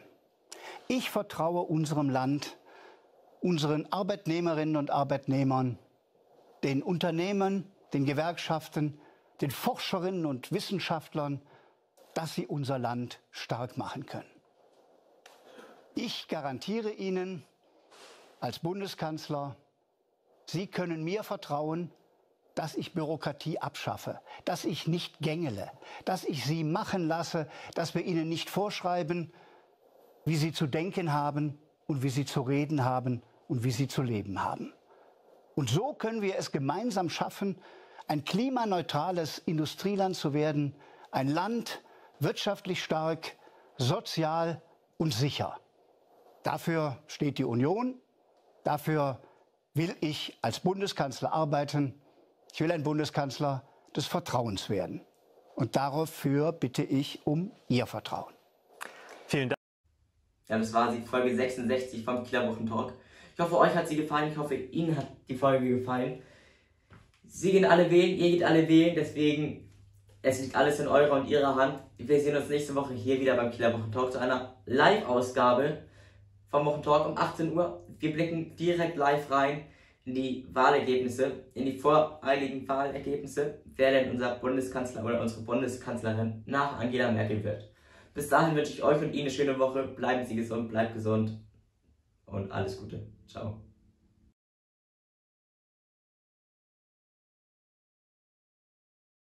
Ich vertraue unserem Land, unseren Arbeitnehmerinnen und Arbeitnehmern, den Unternehmen, den Gewerkschaften, den Forscherinnen und Wissenschaftlern, dass sie unser Land stark machen können. Ich garantiere Ihnen, als Bundeskanzler, Sie können mir vertrauen, dass ich Bürokratie abschaffe, dass ich nicht gängele, dass ich Sie machen lasse, dass wir Ihnen nicht vorschreiben, wie Sie zu denken haben und wie Sie zu reden haben und wie Sie zu leben haben. Und so können wir es gemeinsam schaffen, ein klimaneutrales Industrieland zu werden, ein Land wirtschaftlich stark, sozial und sicher. Dafür steht die Union Dafür will ich als Bundeskanzler arbeiten. Ich will ein Bundeskanzler des Vertrauens werden. Und dafür bitte ich um Ihr Vertrauen. Vielen Dank. Ja, das war die Folge 66 vom Kieler Talk. Ich hoffe, euch hat sie gefallen. Ich hoffe, Ihnen hat die Folge gefallen. Sie gehen alle wählen, ihr geht alle wählen. Deswegen, es liegt alles in eurer und ihrer Hand. Wir sehen uns nächste Woche hier wieder beim Kieler Talk zu einer Live-Ausgabe vom Wochentalk um 18 Uhr. Wir blicken direkt live rein in die Wahlergebnisse, in die voreiligen Wahlergebnisse, wer denn unser Bundeskanzler oder unsere Bundeskanzlerin nach Angela Merkel wird. Bis dahin wünsche ich euch und Ihnen eine schöne Woche. Bleiben Sie gesund, bleibt gesund und alles Gute. Ciao.